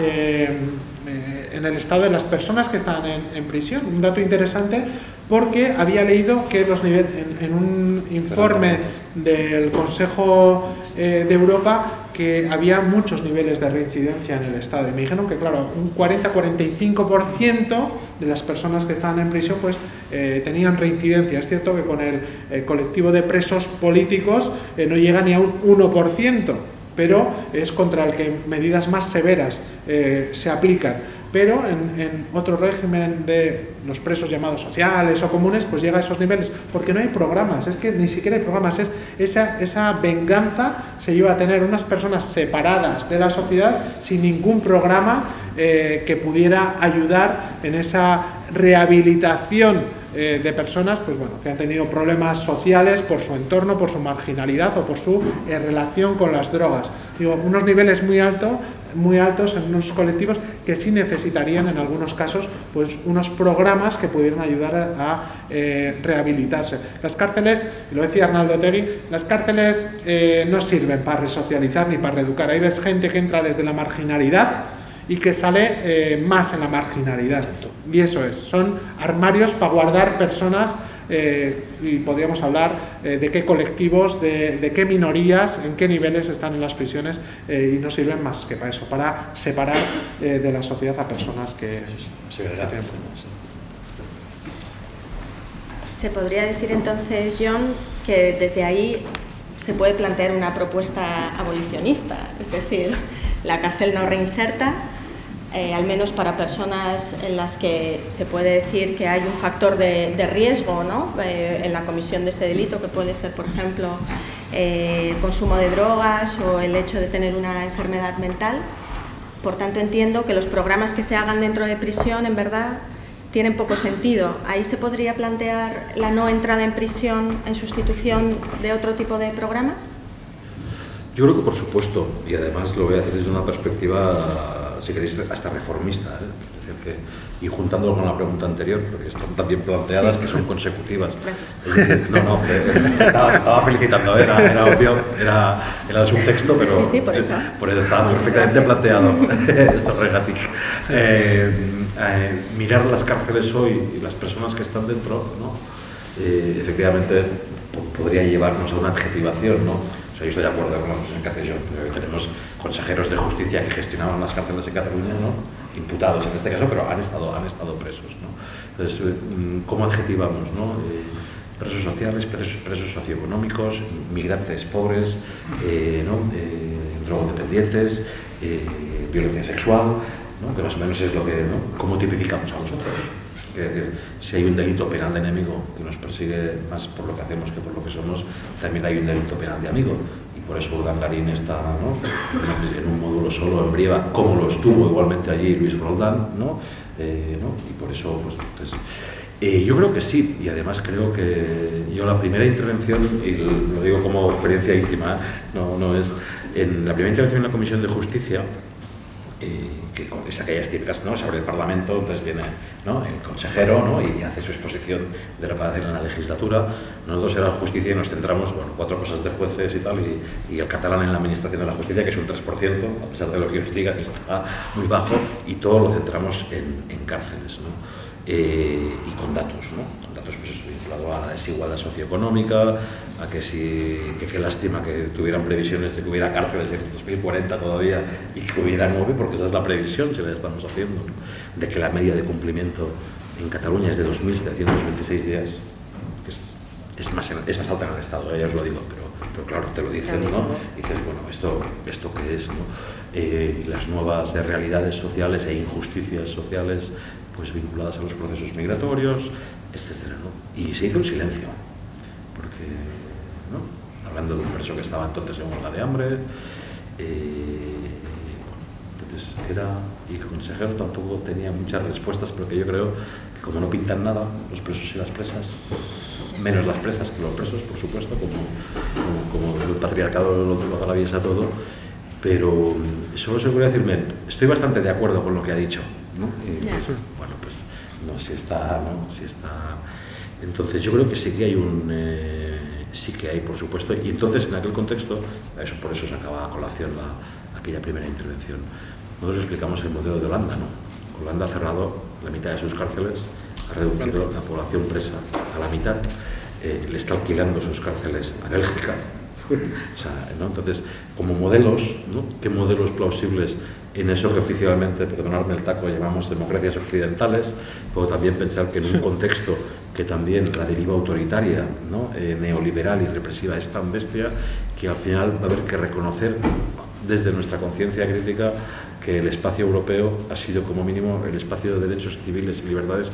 en el estado de las personas que estaban en, prisión. Un dato interesante porque había leído que los niveles, en, un informe del Consejo de Europa que había muchos niveles de reincidencia en el Estado. Y me dijeron que, claro, un 40-45% de las personas que estaban en prisión pues, eh, tenían reincidencia. Es cierto que con el, colectivo de presos políticos eh, no llega ni a un 1%, pero es contra el que medidas más severas eh, se aplican pero en, otro régimen de los presos llamados sociales o comunes, pues llega a esos niveles, porque no hay programas, es que ni siquiera hay programas, es esa, esa venganza se lleva a tener unas personas separadas de la sociedad sin ningún programa eh, que pudiera ayudar en esa rehabilitación eh, de personas pues bueno, que han tenido problemas sociales por su entorno, por su marginalidad o por su eh, relación con las drogas. Digo, unos niveles muy altos muy altos en unos colectivos que sí necesitarían en algunos casos pues unos programas que pudieran ayudar a, eh, rehabilitarse. Las cárceles, lo decía Arnaldo Tegui, las cárceles eh, no sirven para resocializar ni para reeducar. Ahí ves gente que entra desde la marginalidad y que sale eh, más en la marginalidad. Y eso es, son armarios para guardar personas y podríamos hablar eh, de qué colectivos, de, qué minorías, en qué niveles están en las prisiones eh, y no sirven más que para eso, para separar de la sociedad a personas que, tienen problemas. Se podría decir entonces, John, que desde ahí se puede plantear una propuesta abolicionista, es decir, la cárcel no reinserta, eh, al menos para personas en las que se puede decir que hay un factor de, riesgo ¿no? Eh, en la comisión de ese delito, que puede ser, por ejemplo, eh, el consumo de drogas o el hecho de tener una enfermedad mental. Por tanto, entiendo que los programas que se hagan dentro de prisión, en verdad, tienen poco sentido. Ahí se podría plantear la no entrada en prisión en sustitución de otro tipo de programas. Yo creo que por supuesto, y además lo voy a hacer desde una perspectiva si queréis, hasta reformista. ¿eh? Es decir, que, y juntándolo con la pregunta anterior, porque están también planteadas que son consecutivas. no, no, eh, estaba, felicitando, ¿eh? era, era, obvio, era, era el subtexto, pero sí, por, eso. por eso estaba perfectamente planteado. Esto eh, mirar las cárceles hoy y las personas que están dentro, ¿no? efectivamente podría llevarnos a una adjetivación, ¿no? Yo estoy de acuerdo con la hace yo, pero tenemos consejeros de justicia que gestionaban las cárceles en Cataluña, ¿no? imputados en este caso, pero han estado, han estado presos. ¿no? Entonces, mm, ¿cómo adjetivamos? ¿no? Eh, presos sociales, presos, presos socioeconómicos, migrantes pobres, eh, eh, drogodependientes, violencia sexual, que más o menos es lo que, ¿no? ¿cómo tipificamos a nosotros? Es decir, si hay un delito penal de enemigo que nos persigue más por lo que hacemos que por lo que somos, también hay un delito penal de amigo. Y por eso Urdangarín está en un módulo solo en Brieva, como lo estuvo igualmente allí Luis Roldán. ¿no? Eh, y por eso, pues, entonces, eh, yo creo que sí, y además creo que yo la primera intervención, y lo digo como experiencia íntima, no, no es, en la primera intervención en la Comisión de Justicia, que con aquellas típicas, ¿no? Se abre el Parlamento, entonces viene ¿no? el consejero ¿no? y hace su exposición de lo que va a hacer en la legislatura. Nosotros en la justicia y nos centramos, bueno, cuatro cosas de jueces y tal, y, el catalán en la administración de la justicia, que es un 3%, a pesar de lo que os diga, que está muy bajo, y todo lo centramos en, en cárceles, ¿no? Eh, y con datos, ¿no? Con datos pues, vinculado a la desigualdad socioeconómica, a que si, que qué lástima que tuvieran previsiones de que hubiera cárceles en 2040 todavía y que hubiera nueve, porque esa es la previsión, si la estamos haciendo, de que la media de cumplimiento en Cataluña es de 2.726 días, que es, es, más, es más alta en el Estado, ¿eh? ya os lo digo, pero, pero claro, te lo dicen, ¿no? dices, bueno, ¿esto, esto qué es? ¿no? Eh, las nuevas realidades sociales e injusticias sociales pues vinculadas a los procesos migratorios, etcétera, ¿no? Y se hizo un silencio, porque, ¿no? Hablando de un preso que estaba entonces en huelga de hambre, eh, entonces era, y el consejero tampoco tenía muchas respuestas, porque yo creo que como no pintan nada, los presos y las presas, menos las presas que los presos, por supuesto, como, como, como el patriarcado lo, lo atraviesa todo, pero solo se puede decirme, estoy bastante de acuerdo con lo que ha dicho, ¿no? Y, Ya. bueno, pues no, si está, no, si está... Entonces yo creo que sí que hay un... eh, sí que hay, por supuesto, y entonces en aquel contexto, eso, por eso se acaba a colación la, aquella primera intervención. Nosotros explicamos el modelo de Holanda, ¿no? Holanda ha cerrado la mitad de sus cárceles, ha reducido la población presa a la mitad, eh, le está alquilando sus cárceles a Bélgica, o sea, ¿no? Entonces, como modelos, ¿no? ¿qué modelos plausibles en eso que oficialmente, perdonadme el taco, llamamos democracias occidentales? Puedo también pensar que en un contexto que también la deriva autoritaria, ¿no? Eh, neoliberal y represiva es tan bestia que al final va a haber que reconocer desde nuestra conciencia crítica que el espacio europeo ha sido como mínimo el espacio de derechos civiles y libertades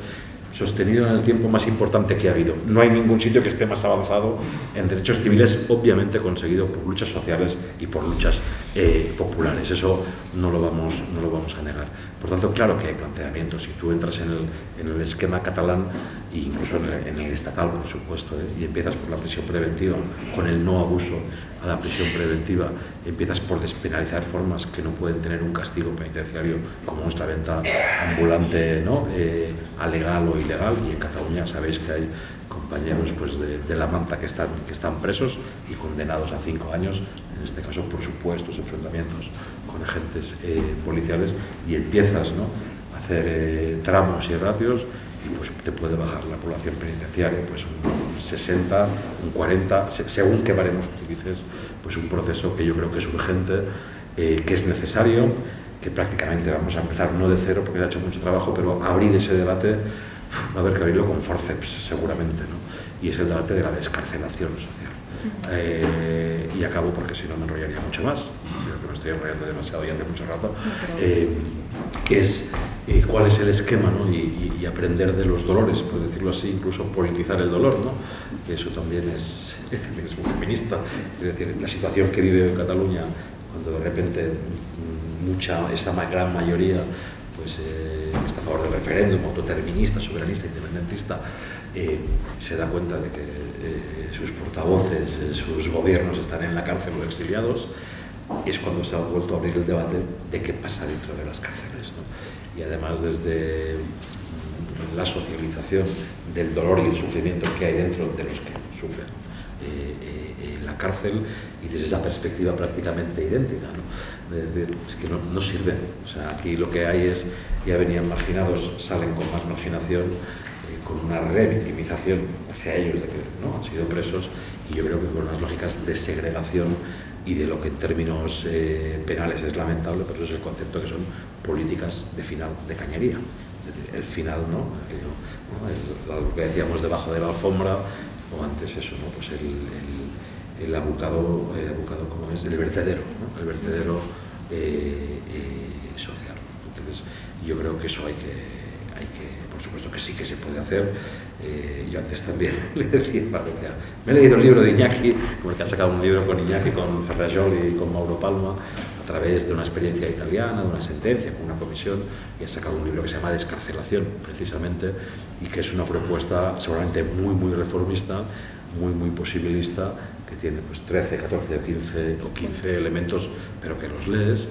sostenido en el tiempo más importante que ha habido. No hay ningún sitio que esté más avanzado en derechos civiles, obviamente conseguido por luchas sociales y por luchas eh, populares. Eso no lo, vamos, no lo vamos a negar. Por tanto, claro que hay planteamientos. Si tú entras en el, en el esquema catalán, e incluso en el, estatal, por supuesto, ¿eh? y empiezas por la prisión preventiva, con el no abuso a la prisión preventiva, empiezas por despenalizar formas que no pueden tener un castigo penitenciario como nuestra venta ambulante, ¿no? Eh, a legal o ilegal, y en Cataluña sabéis que hay compañeros pues, de, de la manta que están, que están presos y condenados a cinco años, en este caso por supuestos enfrentamientos con agentes eh, policiales, y empiezas ¿no? a hacer eh, tramos y ratios y pues te puede bajar la población penitenciaria pues un 60, un 40, se- según qué baremos utilices, pues un proceso que yo creo que es urgente, eh, que es necesario, que prácticamente vamos a empezar no de cero porque se ha hecho mucho trabajo, pero abrir ese debate va a haber que abrirlo con forceps seguramente, ¿no? Y es el debate de la descarcelación social. Eh, y acabo porque si no me enrollaría mucho más, estoy enrollando demasiado y hace mucho rato, eh, es eh, cuál es el esquema ¿no? y, aprender de los dolores, por decirlo así, incluso politizar el dolor, ¿no? que eso también es, también es muy feminista, es decir, la situación que vive Cataluña cuando de repente mucha, esta gran mayoría pues, eh, está a favor del referéndum, autodeterminista, soberanista, independentista, eh, se da cuenta de que eh, sus portavoces, eh, sus gobiernos están en la cárcel o exiliados, y es cuando se ha vuelto a abrir el debate de qué pasa dentro de las cárceles. ¿no? Y además desde mm, la socialización del dolor y el sufrimiento que hay dentro de los que sufren eh, eh, la cárcel y desde esa perspectiva prácticamente idéntica. ¿no? De- de- es que no, no sirve. O sea, aquí lo que hay es, ya venían marginados, salen con más marginación, eh, con una revictimización hacia ellos de que ¿no? han sido presos y yo creo que con unas lógicas de segregación y de lo que en términos eh, penales es lamentable, pero es el concepto que son políticas de final de cañería. Es decir, el final, ¿no? Aquello, ¿no? El- lo que decíamos debajo de la alfombra, o antes eso, ¿no? Pues el, el, el abucado, el abucado, ¿cómo es? El vertedero, ¿no? El vertedero eh, eh, social. Entonces, yo creo que eso hay que, hay que, por supuesto que sí que se puede hacer. Eh, yo antes también le decía, decía, me he leído el libro de Iñaki, porque ha sacado un libro con Iñaki, con Ferrajol y con Mauro Palma, a través de una experiencia italiana, de una sentencia, con una comisión, y ha sacado un libro que se llama Descarcelación, precisamente, y que es una propuesta seguramente muy, muy reformista, muy, muy posibilista, que tiene pues 13, 14 o 15, o 15 elementos, pero que los lees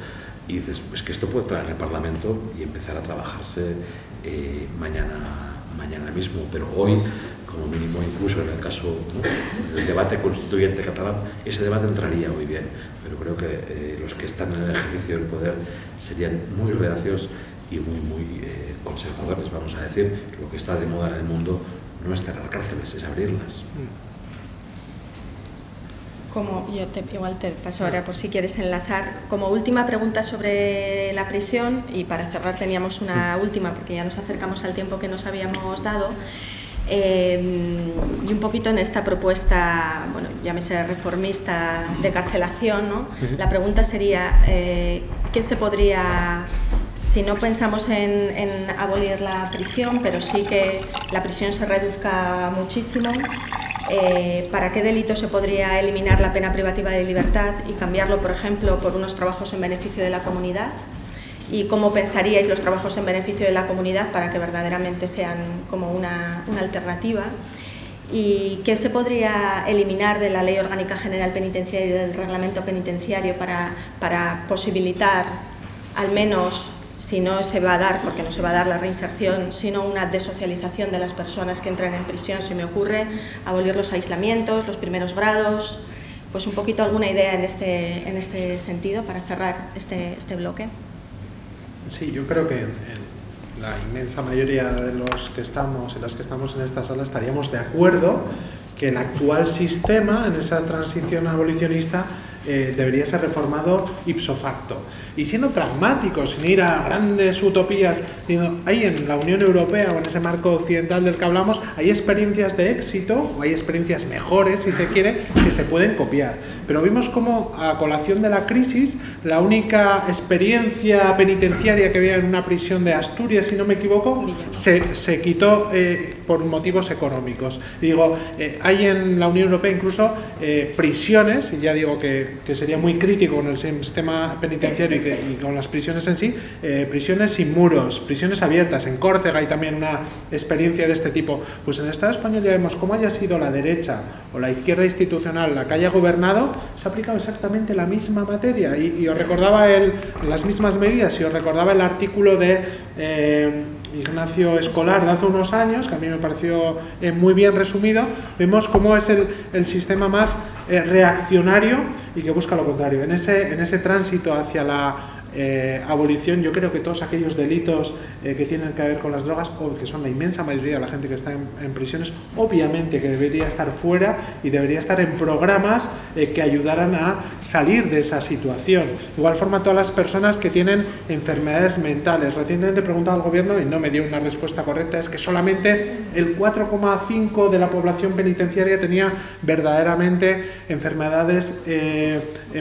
y dices, pues que esto puede entrar en el Parlamento y empezar a trabajarse eh, mañana, mañana mismo, pero hoy, como mínimo, incluso en el caso del debate constituyente catalán, ese debate entraría muy bien, pero creo que eh, los que están en el ejercicio del poder serían muy reacios y muy, muy eh, conservadores, vamos a decir, lo que está de moda en el mundo no es cerrar cárceles, es abrirlas. Como yo te, igual te paso ahora por si quieres enlazar. Como última pregunta sobre la prisión, y para cerrar teníamos una última porque ya nos acercamos al tiempo que nos habíamos dado. eh, y un poquito en esta propuesta, bueno, llámese reformista de carcelación, ¿no? La pregunta sería, eh, ¿qué se podría si no pensamos en, abolir la prisión, pero sí que la prisión se reduzca muchísimo, eh, ¿para qué delito se podría eliminar la pena privativa de libertad y cambiarlo, por ejemplo, por unos trabajos en beneficio de la comunidad? ¿Y cómo pensaríais los trabajos en beneficio de la comunidad para que verdaderamente sean como una, una alternativa? ¿Y qué se podría eliminar de la Ley Orgánica General Penitenciaria y del Reglamento Penitenciario para, para posibilitar, al menos si no se va a dar, porque no se va a dar la reinserción, sino una desocialización de las personas que entran en prisión, se me ocurre, abolir los aislamientos, los primeros grados, pues un poquito alguna idea en este, en este sentido para cerrar este, este bloque. Sí, yo creo que la inmensa mayoría de los que estamos y las que estamos en esta sala estaríamos de acuerdo que el actual sistema en esa transición abolicionista eh, debería ser reformado ipso facto. Y siendo pragmáticos, sin ir a grandes utopías, hay en la Unión Europea o en ese marco occidental del que hablamos, hay experiencias de éxito, o hay experiencias mejores, si se quiere, que se pueden copiar. Pero vimos cómo a colación de la crisis, la única experiencia penitenciaria que había en una prisión de Asturias, si no me equivoco, se, se quitó eh, por motivos económicos. Digo, eh, hay en la Unión Europea incluso prisiones, y ya digo que que sería muy crítico con el sistema penitenciario y, con las prisiones en sí, eh, prisiones sin muros, prisiones abiertas. En Córcega hay también una experiencia de este tipo. Pues en el Estado español ya vemos cómo haya sido la derecha o la izquierda institucional la que haya gobernado, se ha aplicado exactamente la misma materia. Y, os recordaba el, las mismas medidas y os recordaba el artículo de... Eh, Ignacio Escolar de hace unos años, que a mí me pareció eh, muy bien resumido, vemos cómo es el, sistema más eh, reaccionario y que busca lo contrario. En ese, en ese tránsito hacia la eh, abolición, yo creo que todos aquellos delitos eh, que tienen que ver con las drogas, o que son la inmensa mayoría de la gente que está en, prisiones, obviamente que debería estar fuera y debería estar en programas eh, que ayudaran a salir de esa situación. igual forma, todas las personas que tienen enfermedades mentales. Recientemente he preguntado al gobierno y no me dio una respuesta correcta, es que solamente el 4,5 de la población penitenciaria tenía verdaderamente enfermedades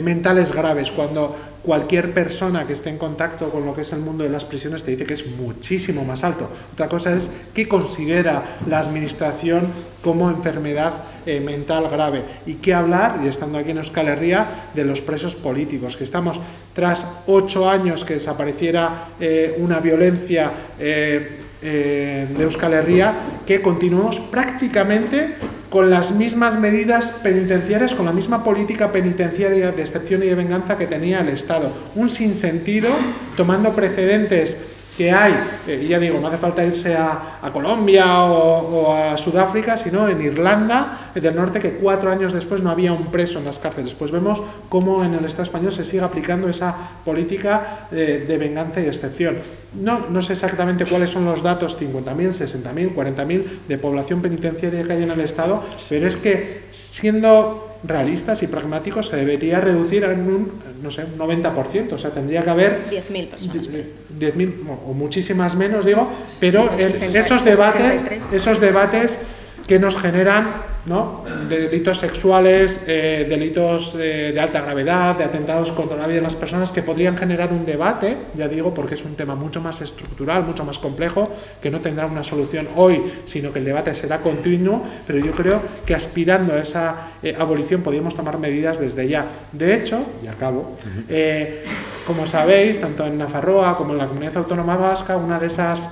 mentales graves, cuando cualquier persona que esté en contacto con lo que es el mundo de las prisiones te dice que es muchísimo más alto. Otra cosa es qué considera la administración como enfermedad eh, mental grave. Y qué hablar, y estando aquí en Euskal Herria, de los presos políticos, que estamos tras ocho años que desapareciera eh, una violencia eh, de Euskal Herria, que continuamos prácticamente con las mismas medidas penitenciarias, con la misma política penitenciaria de excepción y de venganza que tenía el Estado. Un sinsentido, tomando precedentes que hay, eh, ya digo, no hace falta irse a, Colombia o, a Sudáfrica, sino en Irlanda del Norte, que cuatro años después no había un preso en las cárceles. Pues vemos cómo en el Estado español se sigue aplicando esa política de, de venganza y excepción. No, no sé exactamente cuáles son los datos, 50.000, 60.000, 40.000 de población penitenciaria que hay en el Estado, pero es que siendo realistas y pragmáticos se debería reducir en un, no sé, un 90%, o sea, tendría que haber 10.000 personas. 10.000 o muchísimas menos, digo, pero esos debates, esos debates que nos generan ¿no? delitos sexuales, eh, delitos eh, de alta gravedad, de atentados contra la vida de las personas que podrían generar un debate, ya digo, porque es un tema mucho más estructural, mucho más complejo, que no tendrá una solución hoy, sino que el debate será continuo, pero yo creo que aspirando a esa eh, abolición podríamos tomar medidas desde ya. De hecho, y acabo, como sabéis, tanto en Nafarroa como en la Comunidad Autónoma Vasca, una de esas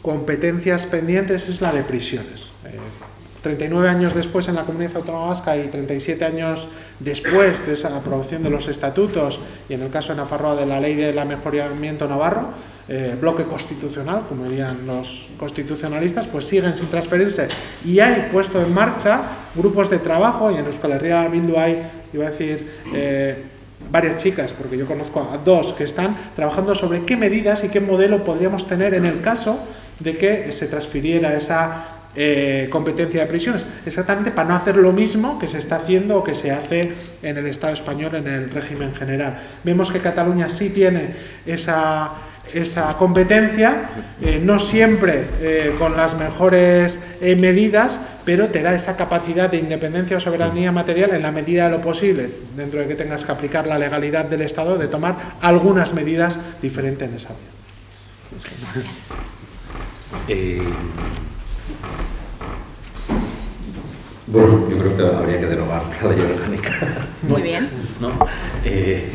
competencias pendientes es la de prisiones. 39 eh, años después en la Comunidad Autónoma Vasca y 37 años después de esa aprobación de los estatutos y en el caso de Nafarroa de la ley de la mejoramiento navarro, eh, bloque constitucional, como dirían los constitucionalistas, pues siguen sin transferirse. Y hay puesto en marcha grupos de trabajo y en Euskal Herria Bildu hay, iba a decir, eh, varias chicas, porque yo conozco a dos que están trabajando sobre qué medidas y qué modelo podríamos tener en el caso de que se transfiriera esa eh, competencia de prisiones, exactamente para no hacer lo mismo que se está haciendo o que se hace en el Estado español, en el régimen general. Vemos que Cataluña sí tiene esa esa competencia, eh, no siempre eh, con las mejores eh, medidas, pero te da esa capacidad de independencia o soberanía material en la medida de lo posible, dentro de que tengas que aplicar la legalidad del Estado, de tomar algunas medidas diferentes en esa vía. Bueno, yo creo que habría que derogar la ley orgánica. Muy bien. ¿no? Eh,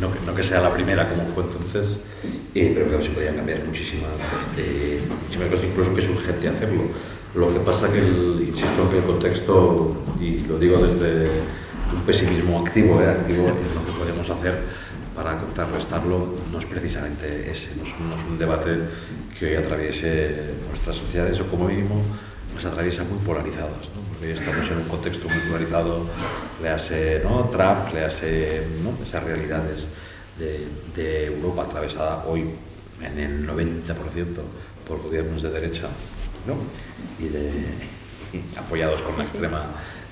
no, que- no que sea la primera como fue entonces, eh, pero que se podrían cambiar muchísimas, eh, muchísimas cosas, incluso que es urgente hacerlo. Lo que pasa que, el, insisto, que el contexto, y lo digo desde un pesimismo activo, ¿eh? activo es lo que podemos hacer para contrarrestarlo no es precisamente ese, no es, un- no es un debate que hoy atraviese nuestras sociedades o como mínimo las atraviesa muy polarizadas, ¿no? Porque estamos en un contexto muy polarizado, le hace ¿no? Trump, le hace ¿no? esas realidades de, de Europa atravesada hoy en el 90% por gobiernos de derecha ¿no? y, de, y apoyados con la extrema,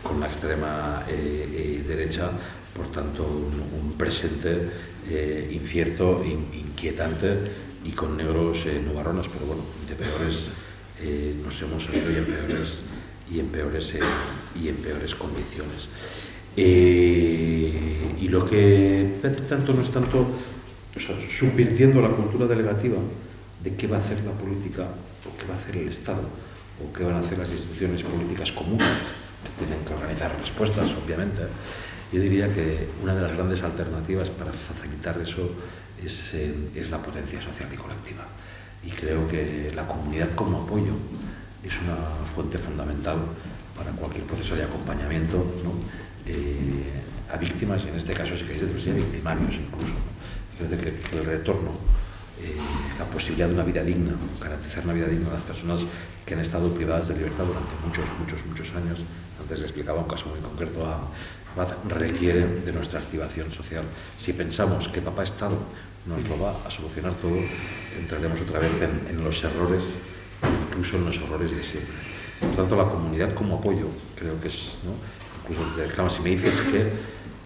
con la extrema eh, eh, derecha, por tanto un, un presente eh, incierto, in- inquietante y con negros eh, nubarrones, pero bueno, de peores eh, nos hemos salido y en peores y en peores eh, y en peores condiciones. Eh, y lo que tanto no es tanto o sea, subvirtiendo la cultura delegativa de qué va a hacer la política o qué va a hacer el Estado o qué van a hacer las instituciones políticas comunes que tienen que organizar respuestas, obviamente. Yo diría que una de las grandes alternativas para facilitar eso es, eh, es la potencia social y colectiva. Y creo que la comunidad como apoyo es una fuente fundamental para cualquier proceso de acompañamiento ¿no? Eh, a víctimas, y en este caso, si queréis, de los victimarios incluso. Creo que, que el retorno, eh, la posibilidad de una vida digna, garantizar una vida digna a las personas que han estado privadas de libertad durante muchos, muchos, muchos años. Antes le explicaba un caso muy concreto a Abad, requiere de nuestra activación social. Si pensamos que papá Estado nos lo va a solucionar todo, entraremos otra vez en, en los errores, incluso en los errores de siempre. Por tanto, la comunidad como apoyo, creo que es, ¿no? incluso desde claro, si me dices que,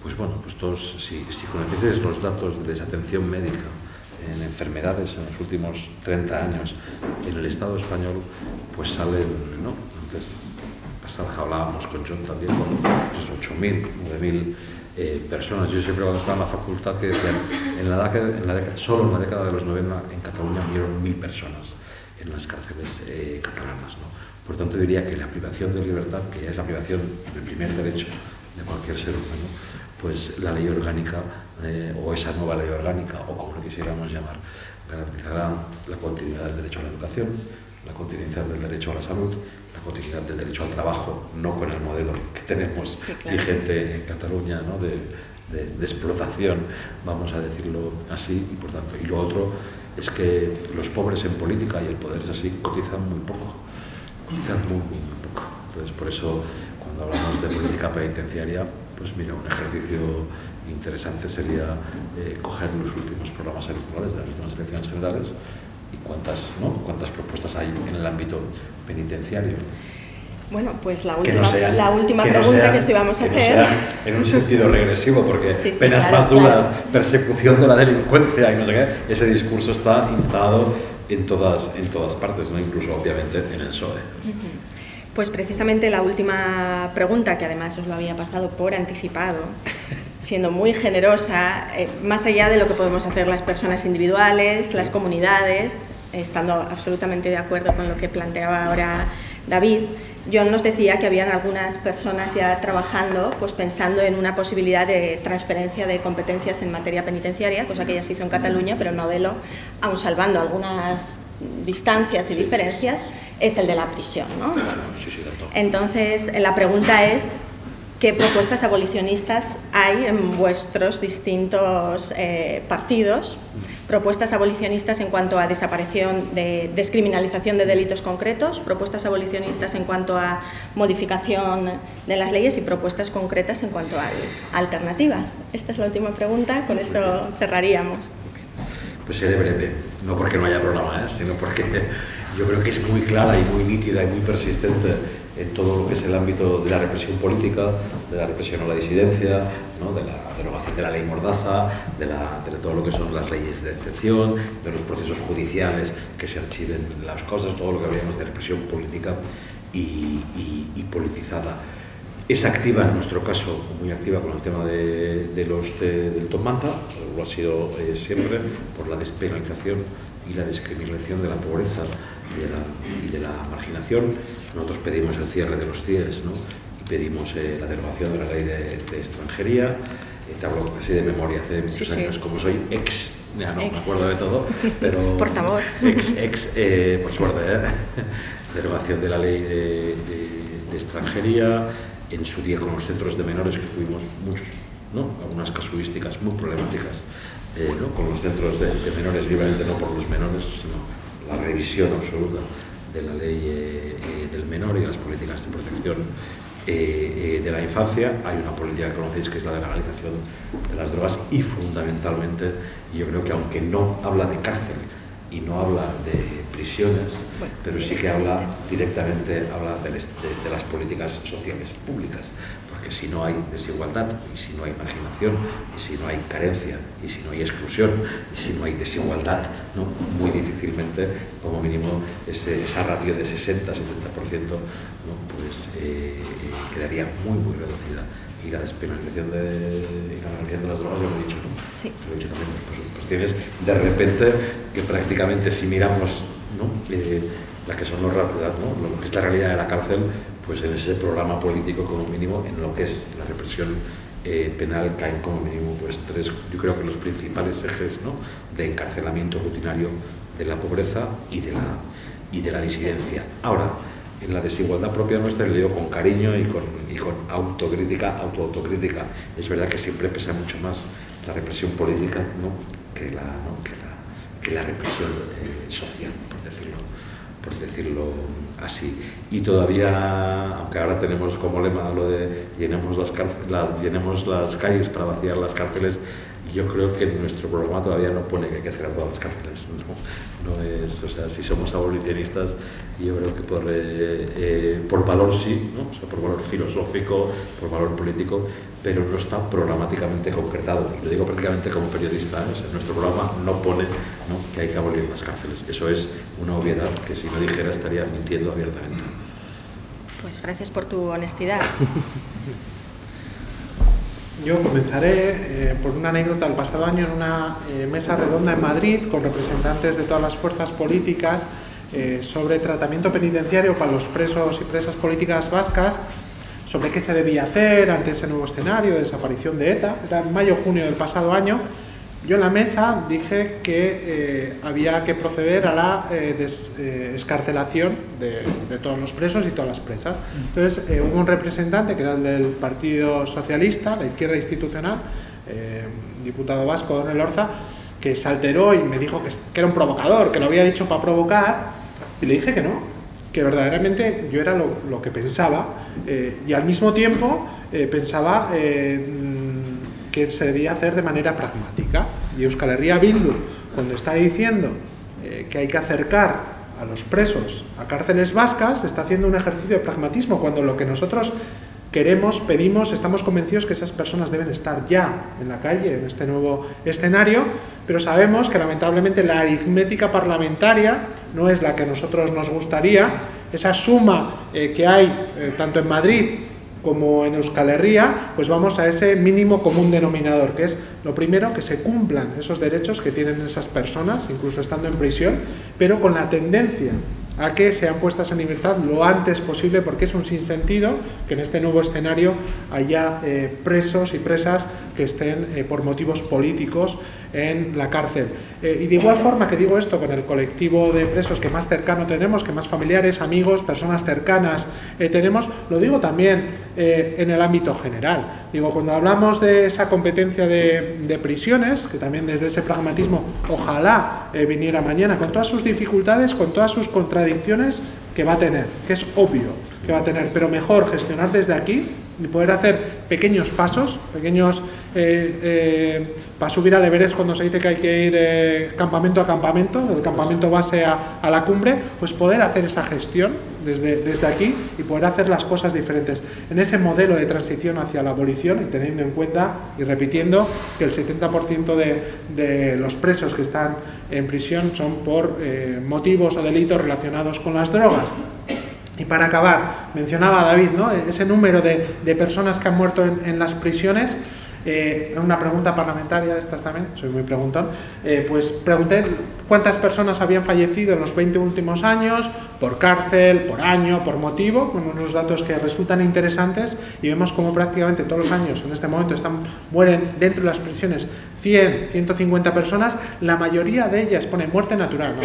pues bueno, pues todos, si, si conocieses los datos de desatención médica en enfermedades en los últimos 30 años en el Estado español, pues salen, ¿no? Antes pasada hablábamos con John también, con pues, 8.000, 9.000 eh, personas. Yo siempre cuando estaba en la facultad que decían, en la década, en la década, solo en la década de los 90 en Cataluña murieron 1.000 personas en las cárceles eh, catalanas. ¿no? Por tanto, diría que la privación de libertad, que ya es la privación del primer derecho de cualquier ser humano, pues la ley orgánica eh, o esa nueva ley orgánica, o como lo quisiéramos llamar, garantizará la continuidad del derecho a la educación, la continuidad del derecho a la salud, la continuidad del derecho al trabajo, no con el modelo que tenemos Sí, claro. vigente en Cataluña, ¿no? de, de- de explotación, vamos a decirlo así, y por tanto, y lo otro es que los pobres en política, y el poder es así, cotizan muy poco, cotizan muy, muy, muy poco. Entonces, por eso, cuando hablamos de política penitenciaria, pues mira, un ejercicio interesante sería eh, coger los últimos programas electorales de las últimas elecciones generales y cuántas, ¿no? cuántas propuestas hay en el ámbito penitenciario. Bueno, pues la Que última, no sean- la última que no pregunta sean- que os íbamos a que no hacer. sean en un sentido regresivo, porque Sí, sí, penas claro, más duras, claro. persecución de la delincuencia y no sé qué, ese discurso está instalado en todas, en todas partes, ¿no? incluso obviamente en el PSOE. Pues precisamente la última pregunta, que además os lo había pasado por anticipado, siendo muy generosa, eh, más allá de lo que podemos hacer las personas individuales, las comunidades, estando absolutamente de acuerdo con lo que planteaba ahora David, John nos decía que habían algunas personas ya trabajando, pues pensando en una posibilidad de transferencia de competencias en materia penitenciaria, cosa que ya se hizo en Cataluña, pero el modelo, aun salvando algunas distancias y diferencias, es el de la prisión, ¿no? Entonces, la pregunta es, ¿qué propuestas abolicionistas hay en vuestros distintos eh, partidos? Propuestas abolicionistas en cuanto a desaparición, de descriminalización de delitos concretos, propuestas abolicionistas en cuanto a modificación de las leyes y propuestas concretas en cuanto a alternativas. Esta es la última pregunta, con eso cerraríamos. Pues seré breve, no porque no haya programa, ¿eh? sino porque yo creo que es muy clara y muy nítida y muy persistente en todo lo que es el ámbito de la represión política, de la represión a la disidencia, ¿no? de la derogación de la ley Mordaza, de, la- de todo lo que son las leyes de detención, de los procesos judiciales, que se archiven las cosas, todo lo que hablamos de represión política y, y- y politizada. Es activa en nuestro caso, muy activa con el tema de, de los de- del top manta, lo ha sido eh, siempre por la despenalización y la discriminación de la pobreza y de la, marginación. Nosotros pedimos el cierre de los CIES ¿no? y pedimos eh, la derogación de la ley de, extranjería. Eh, te hablo así de memoria, hace muchos años, como soy ex, ya no me acuerdo de todo, pero Portavoz. ex, ex eh, por suerte, derogación de la ley de, de extranjería, en su día con los centros de menores que tuvimos muchos, ¿no? algunas casuísticas muy problemáticas eh, con los centros de, menores, y obviamente no por los menores, sino la revisión absoluta de la ley eh, eh, del menor y las políticas de protección de la infancia. Hay una política que conocéis que es la de legalización de las drogas y fundamentalmente yo creo que aunque no habla de cárcel y no habla de prisiones, pero sí que habla directamente habla de, de, las políticas sociales públicas, porque si no hay desigualdad y si no hay marginación y si no hay carencia y si no hay exclusión y si no hay desigualdad, ¿no? muy difícilmente, como mínimo, ese, esa ratio de 60-70% ¿no? pues, eh, eh, quedaría muy, muy reducida y la despenalización de, la de las drogas, lo he dicho, ¿no? Sí. Lo he dicho también. Pues, pues, tienes de repente que prácticamente si miramos ¿no? Eh, las que son los ¿no? lo que es la realidad de la cárcel, pues en ese programa político como mínimo, en lo que es la represión eh, penal caen como mínimo pues tres, yo creo que los principales ejes ¿no? de encarcelamiento rutinario de la pobreza y de la, y de la disidencia. Ahora, en la desigualdad propia nuestra, le digo con cariño y con, y con autocrítica, autoautocrítica. Es verdad que siempre pesa mucho más la represión política ¿no? Que, la, que, la, represión eh, social, por decirlo, por decirlo así. Y todavía, aunque ahora tenemos como lema lo de llenemos las, las, las calles para vaciar las cárceles, yo creo que nuestro programa todavía no pone que hay que cerrar todas las cárceles. No, es, o sea, si somos abolicionistas, yo creo que por, eh, eh, por valor sí, ¿no? o sea, por valor filosófico, por valor político, pero no está programáticamente concretado. Y lo digo prácticamente como periodista, ¿eh? o sea, nuestro programa no pone que hay que abolir las cárceles. Eso es una obviedad que si no dijera estaría mintiendo abiertamente. Pues gracias por tu honestidad. Yo comenzaré eh, por una anécdota del pasado año en una eh, mesa redonda en Madrid con representantes de todas las fuerzas políticas eh, sobre tratamiento penitenciario para los presos y presas políticas vascas, sobre qué se debía hacer ante ese nuevo escenario de desaparición de ETA. Era mayo-junio del pasado año yo en la mesa dije que eh, había que proceder a la eh, eh, de, todos los presos y todas las presas. Entonces hubo un representante que era el del Partido Socialista, la izquierda institucional, diputado vasco Don Elorza, que se alteró y me dijo que, era un provocador, que lo había dicho para provocar, y le dije que no, que verdaderamente yo era lo, lo que pensaba, y al mismo tiempo pensaba que se debía hacer de manera pragmática. Y Euskal Herria Bildu, cuando está diciendo eh, que hay que acercar a los presos a cárceles vascas, está haciendo un ejercicio de pragmatismo, cuando lo que nosotros queremos, pedimos, estamos convencidos que esas personas deben estar ya en la calle, en este nuevo escenario, pero sabemos que lamentablemente la aritmética parlamentaria no es la que a nosotros nos gustaría, esa suma eh, que hay eh, tanto en Madrid como en Euskal Herria, pues vamos a ese mínimo común denominador, que es lo primero, que se cumplan esos derechos que tienen esas personas, incluso estando en prisión, pero con la tendencia a que sean puestas en libertad lo antes posible porque es un sinsentido que en este nuevo escenario haya eh, presos y presas que estén eh, por motivos políticos en la cárcel. Eh, y de igual forma que digo esto con el colectivo de presos que más cercano tenemos, que más familiares, amigos, personas cercanas tenemos, lo digo también en el ámbito general. Digo, cuando hablamos de esa competencia de, de prisiones, que también desde ese pragmatismo ojalá viniera mañana, con todas sus dificultades, con todas sus contradicciones que va a tener, que es obvio que va a tener, pero mejor gestionar desde aquí y poder hacer pequeños pasos, pequeños eh, eh, para subir al Everest cuando se dice que hay que ir eh, campamento a campamento, del campamento base a, a, la cumbre, pues poder hacer esa gestión desde, desde aquí y poder hacer las cosas diferentes. En ese modelo de transición hacia la abolición y teniendo en cuenta y repitiendo que el 70% de, de los presos que están en prisión son por motivos o delitos relacionados con las drogas. Y para acabar, mencionaba David ¿no? ese número de, de, personas que han muerto en, en las prisiones. Eh, una pregunta parlamentaria, estas también, soy muy preguntón, eh, pues pregunté cuántas personas habían fallecido en los 20 últimos años, por cárcel, por año, por motivo, con unos datos que resultan interesantes y vemos como prácticamente todos los años en este momento están, mueren dentro de las prisiones 100, 150 personas, la mayoría de ellas pone muerte natural,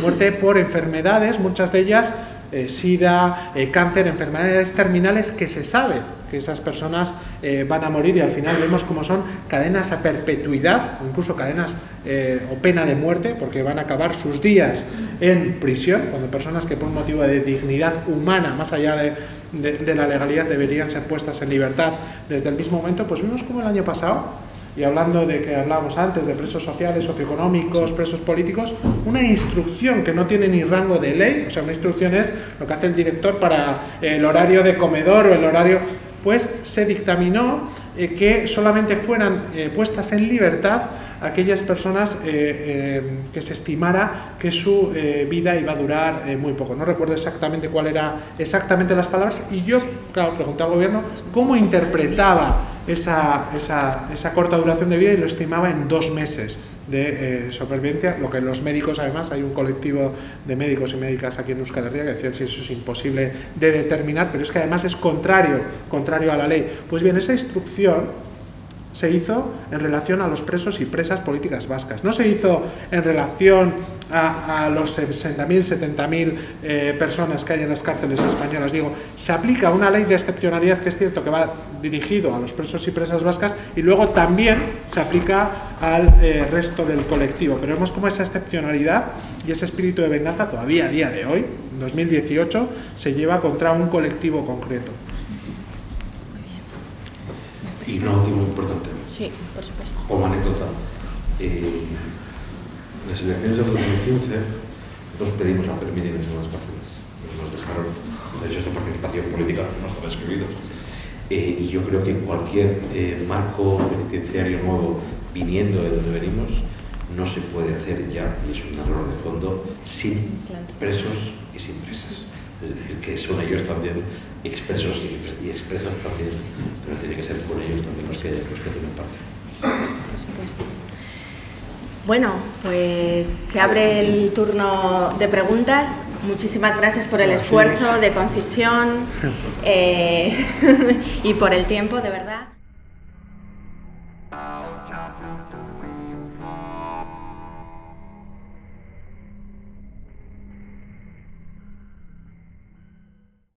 muerte por enfermedades, muchas de ellas eh, SIDA, eh, cáncer, enfermedades terminales que se sabe que esas personas eh, van a morir y al final vemos como son cadenas a perpetuidad o incluso cadenas o pena de muerte porque van a acabar sus días en prisión, cuando personas que por un motivo de dignidad humana, más allá de, de la legalidad, deberían ser puestas en libertad desde el mismo momento, pues vimos como el año pasado y hablando de que hablábamos antes de presos sociales, socioeconómicos, presos políticos, una instrucción que no tiene ni rango de ley, o sea, una instrucción es lo que hace el director para el horario de comedor o el horario, pues se dictaminó eh, que solamente fueran eh, puestas en libertad aquellas personas eh, que se estimara que su vida iba a durar muy poco. No recuerdo exactamente cuál era exactamente las palabras y yo, claro, pregunté al gobierno cómo interpretaba esa, esa, esa, corta duración de vida y lo estimaba en dos meses de eh, supervivencia, lo que los médicos, además, hay un colectivo de médicos y médicas aquí en Euskal Herria que decían si eso es imposible de determinar, pero es que además es contrario, contrario a la ley. Pues bien, esa instrucción se hizo en relación a los presos y presas políticas vascas. No se hizo en relación a, los 60.000, 70.000 eh, personas que hay en las cárceles españolas. Digo, se aplica una ley de excepcionalidad que es cierto que va dirigido a los presos y presas vascas y luego también se aplica al eh, resto del colectivo. Pero vemos cómo esa excepcionalidad y ese espíritu de venganza todavía a día de hoy, en 2018, se lleva contra un colectivo concreto. Y no último importante. Sí, por supuesto. Como anécdota, eh, en las elecciones de 2015 nosotros pedimos hacer mítines en las cárceles. Nos dejaron de participación política, no estaban escribidos. Eh, y yo creo que cualquier eh, marco penitenciario nuevo viniendo de donde venimos no se puede hacer ya, y es un error de fondo, sin presos y sin presas. Es decir, que son ellos también expresos y, expresas también, pero tiene que ser con ellos también los que, los que tienen parte. Por supuesto. Bueno, pues se abre el turno de preguntas. Muchísimas gracias por el esfuerzo de concisión eh, y por el tiempo, de verdad.